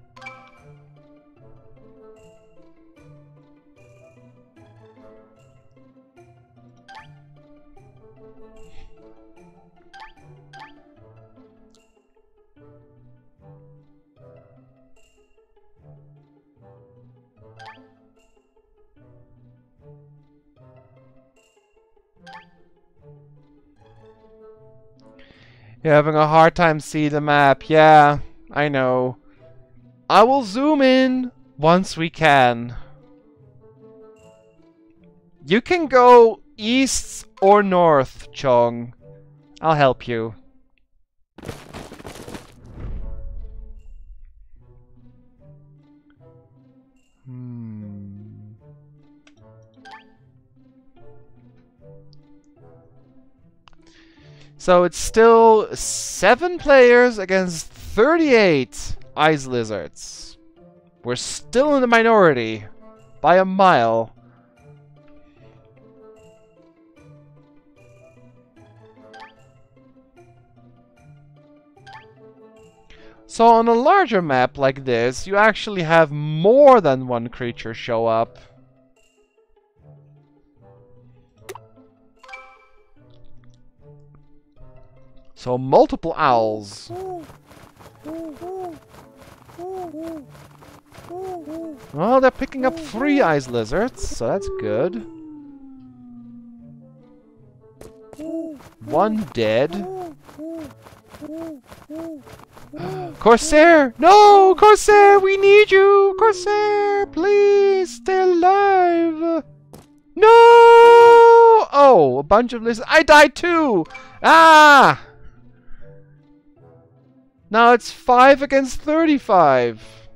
You're having a hard time see the map. Yeah, I know. I will zoom in once we can. You can go east or north, Chong. I'll help you. So it's still 7 players against 38 ice lizards. We're still in the minority by a mile. So on a larger map like this, you actually have more than one creature show up. So multiple owls. Well, they're picking up three ice lizards, so that's good. One dead. Corsair! No! Corsair, we need you! Corsair, please stay alive! No! Oh, a bunch of lizards. I died too! Ah! Now it's 5 against 35.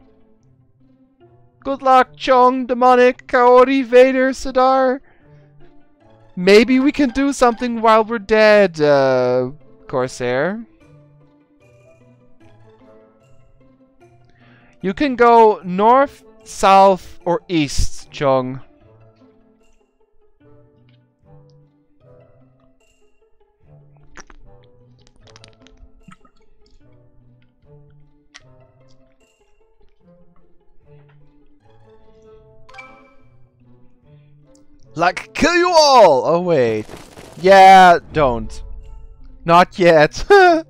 Good luck, Chong, Demonic, Kaori, Vader, Sidar. Maybe we can do something while we're dead, uh, Corsair. You can go north, south, or east, Chong. Like, kill you all! Oh, wait. Yeah, don't. Not yet.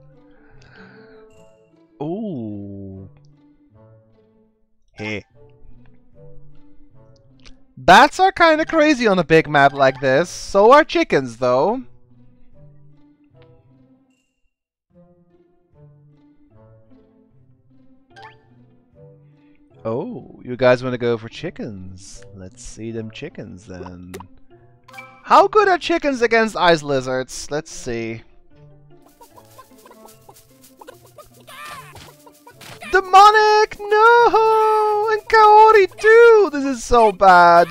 Ooh. Hey. Bats are kinda crazy on a big map like this. So are chickens, though. Oh, you guys want to go for chickens? Let's see them chickens then. How good are chickens against ice lizards? Let's see. Demonic! No! And Kaori too! This is so bad.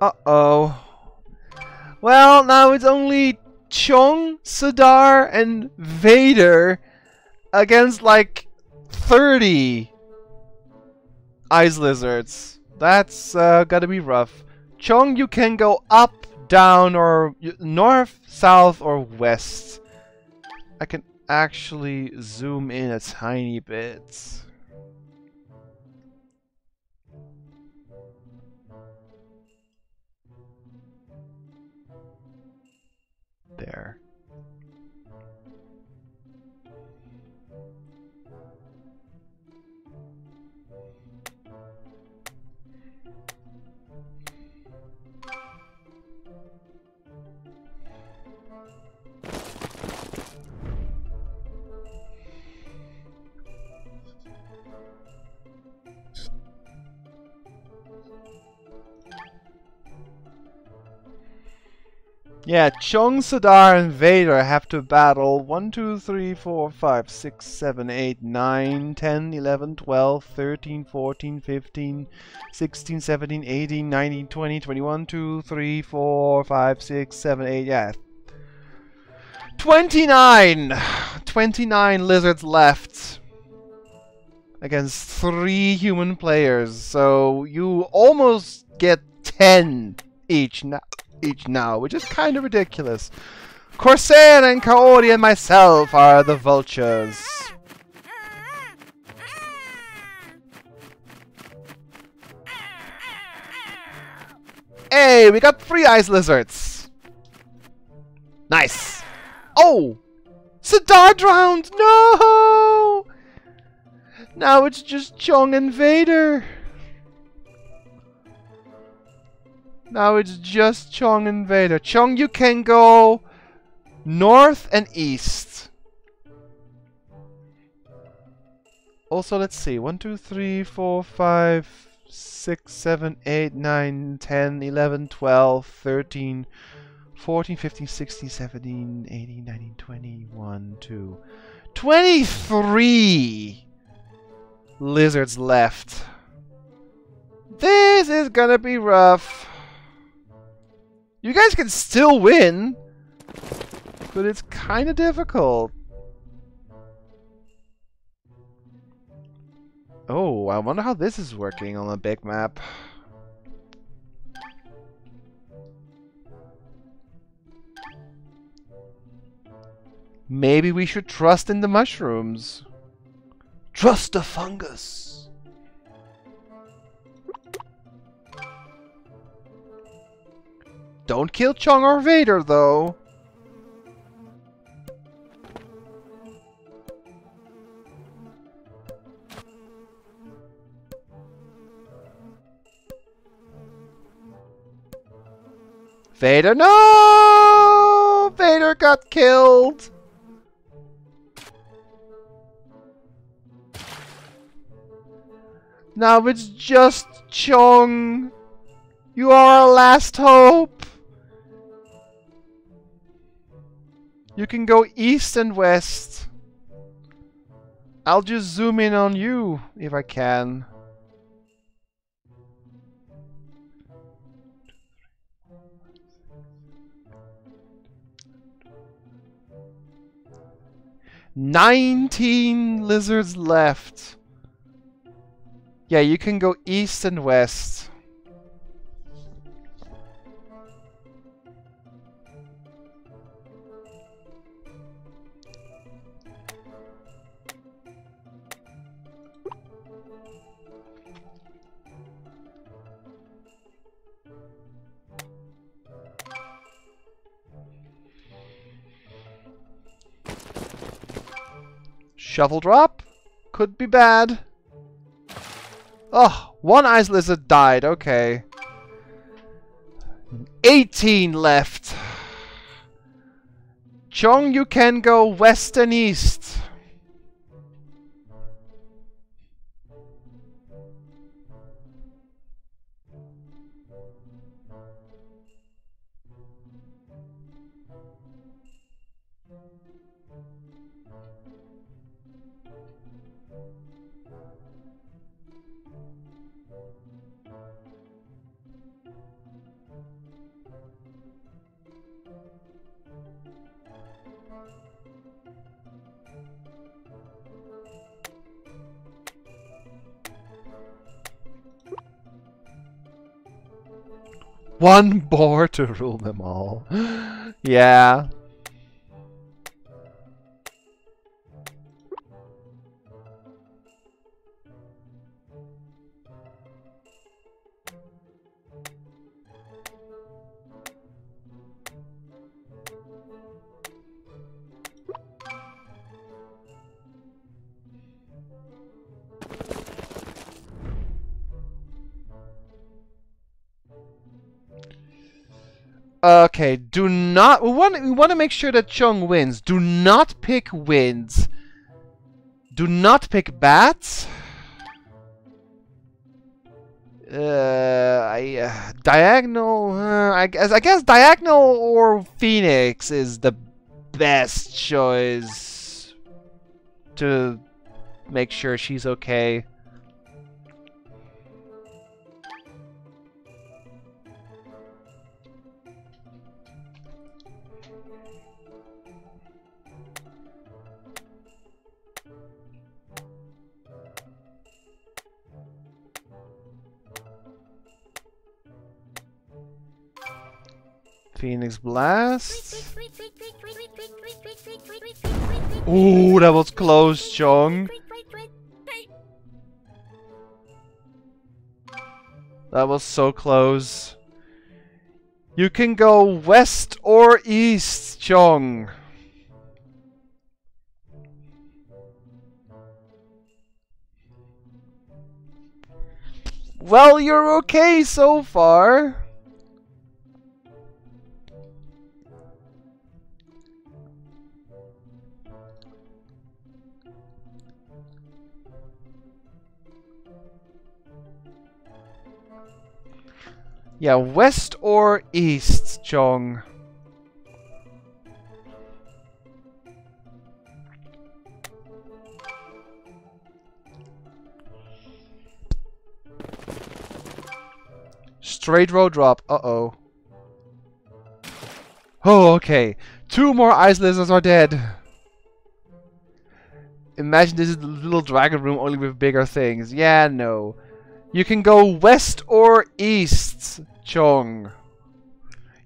Uh-oh. Well, now it's only Chong, Sidar, and Vader against like 30 ice lizards. That's uh, gotta be rough. Chong, you can go up, down, or north, south, or west. I can actually zoom in a tiny bit. There. Yeah, Chong, Sidar, and Vader have to battle 1, 2, 3, 4, 5, 6, 7, 8, 9, 10, 11, 12, 13, 14, 15, 16, 17, 18, 19, 20, 21, 2, 3, 4, 5, 6, 7, 8, yeah. 29! 29 lizards left against 3 human players, so you almost get 10 each now each now, which is kind of ridiculous. Corsair and Kaori and myself are the vultures. Hey, we got three ice lizards. Nice. Oh! Sidar drowned! No! Now it's just Chong and Vader. Now it's just Chong and Vader. Chong, you can go north and east. Also, let's see. 1, 2, 3, 4, 5, 6, 7, 8, 9, 10, 11, 12, 13, 14, 15, 16, 17, 18, 19, 20, 1, 2, 23 lizards left. This is gonna be rough. You guys can still win, but it's kind of difficult. Oh, I wonder how this is working on a big map. Maybe we should trust in the mushrooms. Trust the fungus. Don't kill Chong or Vader, though. Vader, no! Vader got killed! Now it's just Chong. You are our last hope. You can go east and west. I'll just zoom in on you if I can. Nineteen lizards left. Yeah, you can go east and west. Shovel drop? Could be bad. Oh, one ice lizard died. Okay. 18 left. Chong, you can go west and east. One boar to rule them all. yeah. Okay, do not. We want. We want to make sure that Chong wins. Do not pick wins. Do not pick bats. Uh, I uh, diagonal. Uh, I guess. I guess diagonal or Phoenix is the best choice to make sure she's okay. Phoenix Blast. Ooh, that was close, Chong. That was so close. You can go west or east, Chong. Well, you're okay so far. Yeah, west or east, Chong? Straight row drop. Uh-oh. Oh, okay. Two more ice lizards are dead. Imagine this is the little dragon room only with bigger things. Yeah, no. You can go west or east, Chong.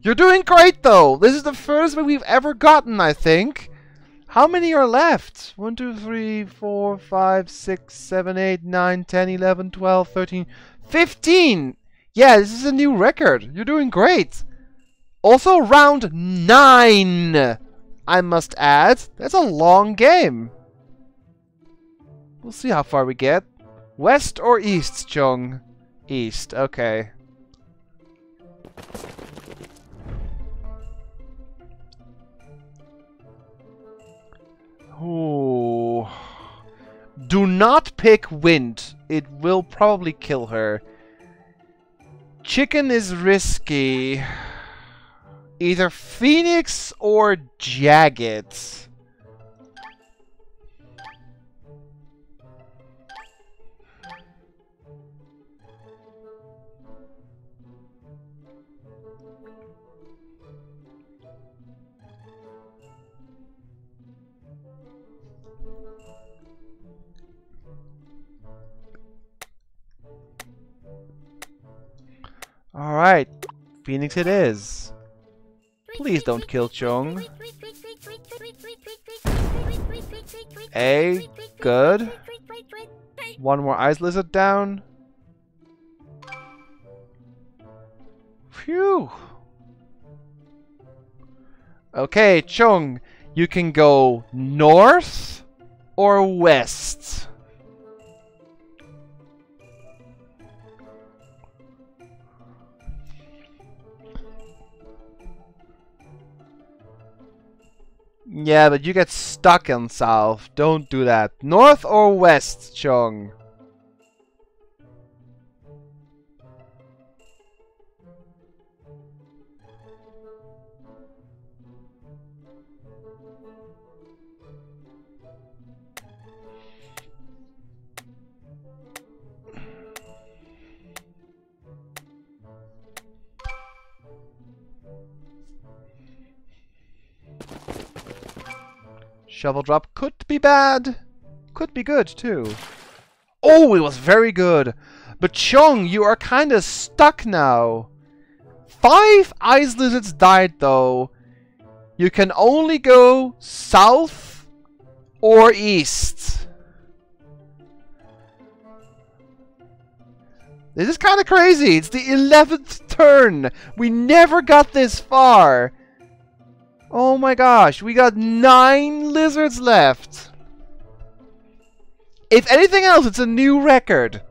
You're doing great, though. This is the furthest we've ever gotten, I think. How many are left? 1, 2, 3, 4, 5, 6, 7, 8, 9, 10, 11, 12, 13, 15! Yeah, this is a new record. You're doing great. Also, round 9, I must add. That's a long game. We'll see how far we get. West or east, Chong? East, okay. Ooh. Do not pick wind. It will probably kill her. Chicken is risky. Either Phoenix or Jagged. Alright, Phoenix it is. Please don't kill Chong. A, good. One more ice lizard down. Phew. Okay, Chong, you can go north or west. Yeah, but you get stuck in south. Don't do that. North or west, Chong? Shovel drop could be bad. Could be good, too. Oh, it was very good. But Chong, you are kind of stuck now. Five ice lizards died, though. You can only go south or east. This is kind of crazy. It's the 11th turn. We never got this far. Oh my gosh, we got nine lizards left. If anything else, it's a new record.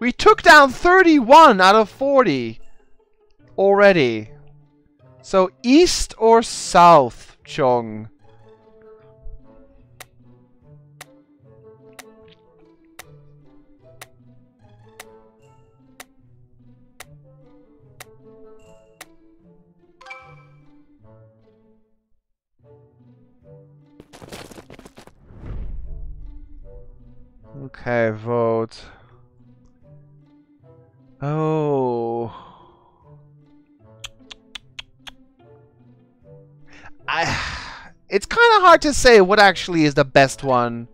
We took down 31 out of 40 already. So east or south, Chong? Okay, vote. Oh. I it's kind of hard to say what actually is the best one.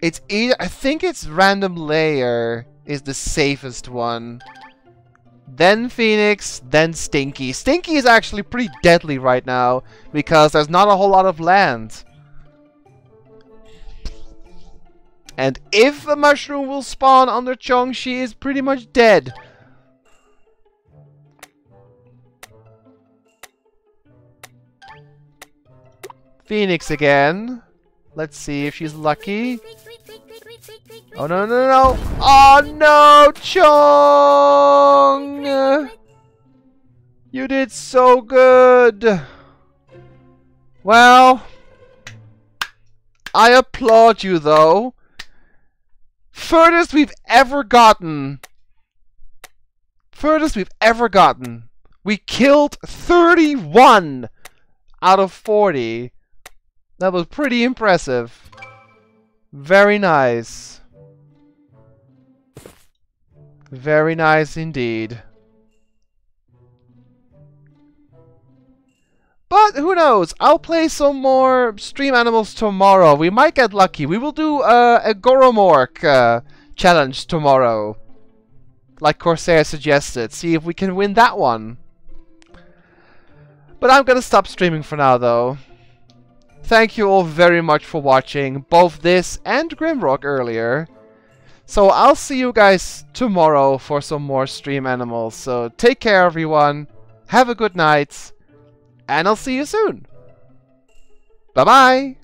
It's I think it's random layer is the safest one. Then Phoenix, then Stinky. Stinky is actually pretty deadly right now because there's not a whole lot of land. And if a mushroom will spawn under Chong, she is pretty much dead. Phoenix again. Let's see if she's lucky. Oh, no, no, no. Oh, no, Chong! You did so good. Well, I applaud you, though furthest we've ever gotten. Furthest we've ever gotten. We killed 31 out of 40. That was pretty impressive. Very nice. Very nice indeed. But who knows? I'll play some more Stream Animals tomorrow. We might get lucky. We will do uh, a Goromork uh, challenge tomorrow. Like Corsair suggested. See if we can win that one. But I'm gonna stop streaming for now though. Thank you all very much for watching both this and Grimrock earlier. So I'll see you guys tomorrow for some more Stream Animals. So take care everyone. Have a good night. And I'll see you soon. Bye bye.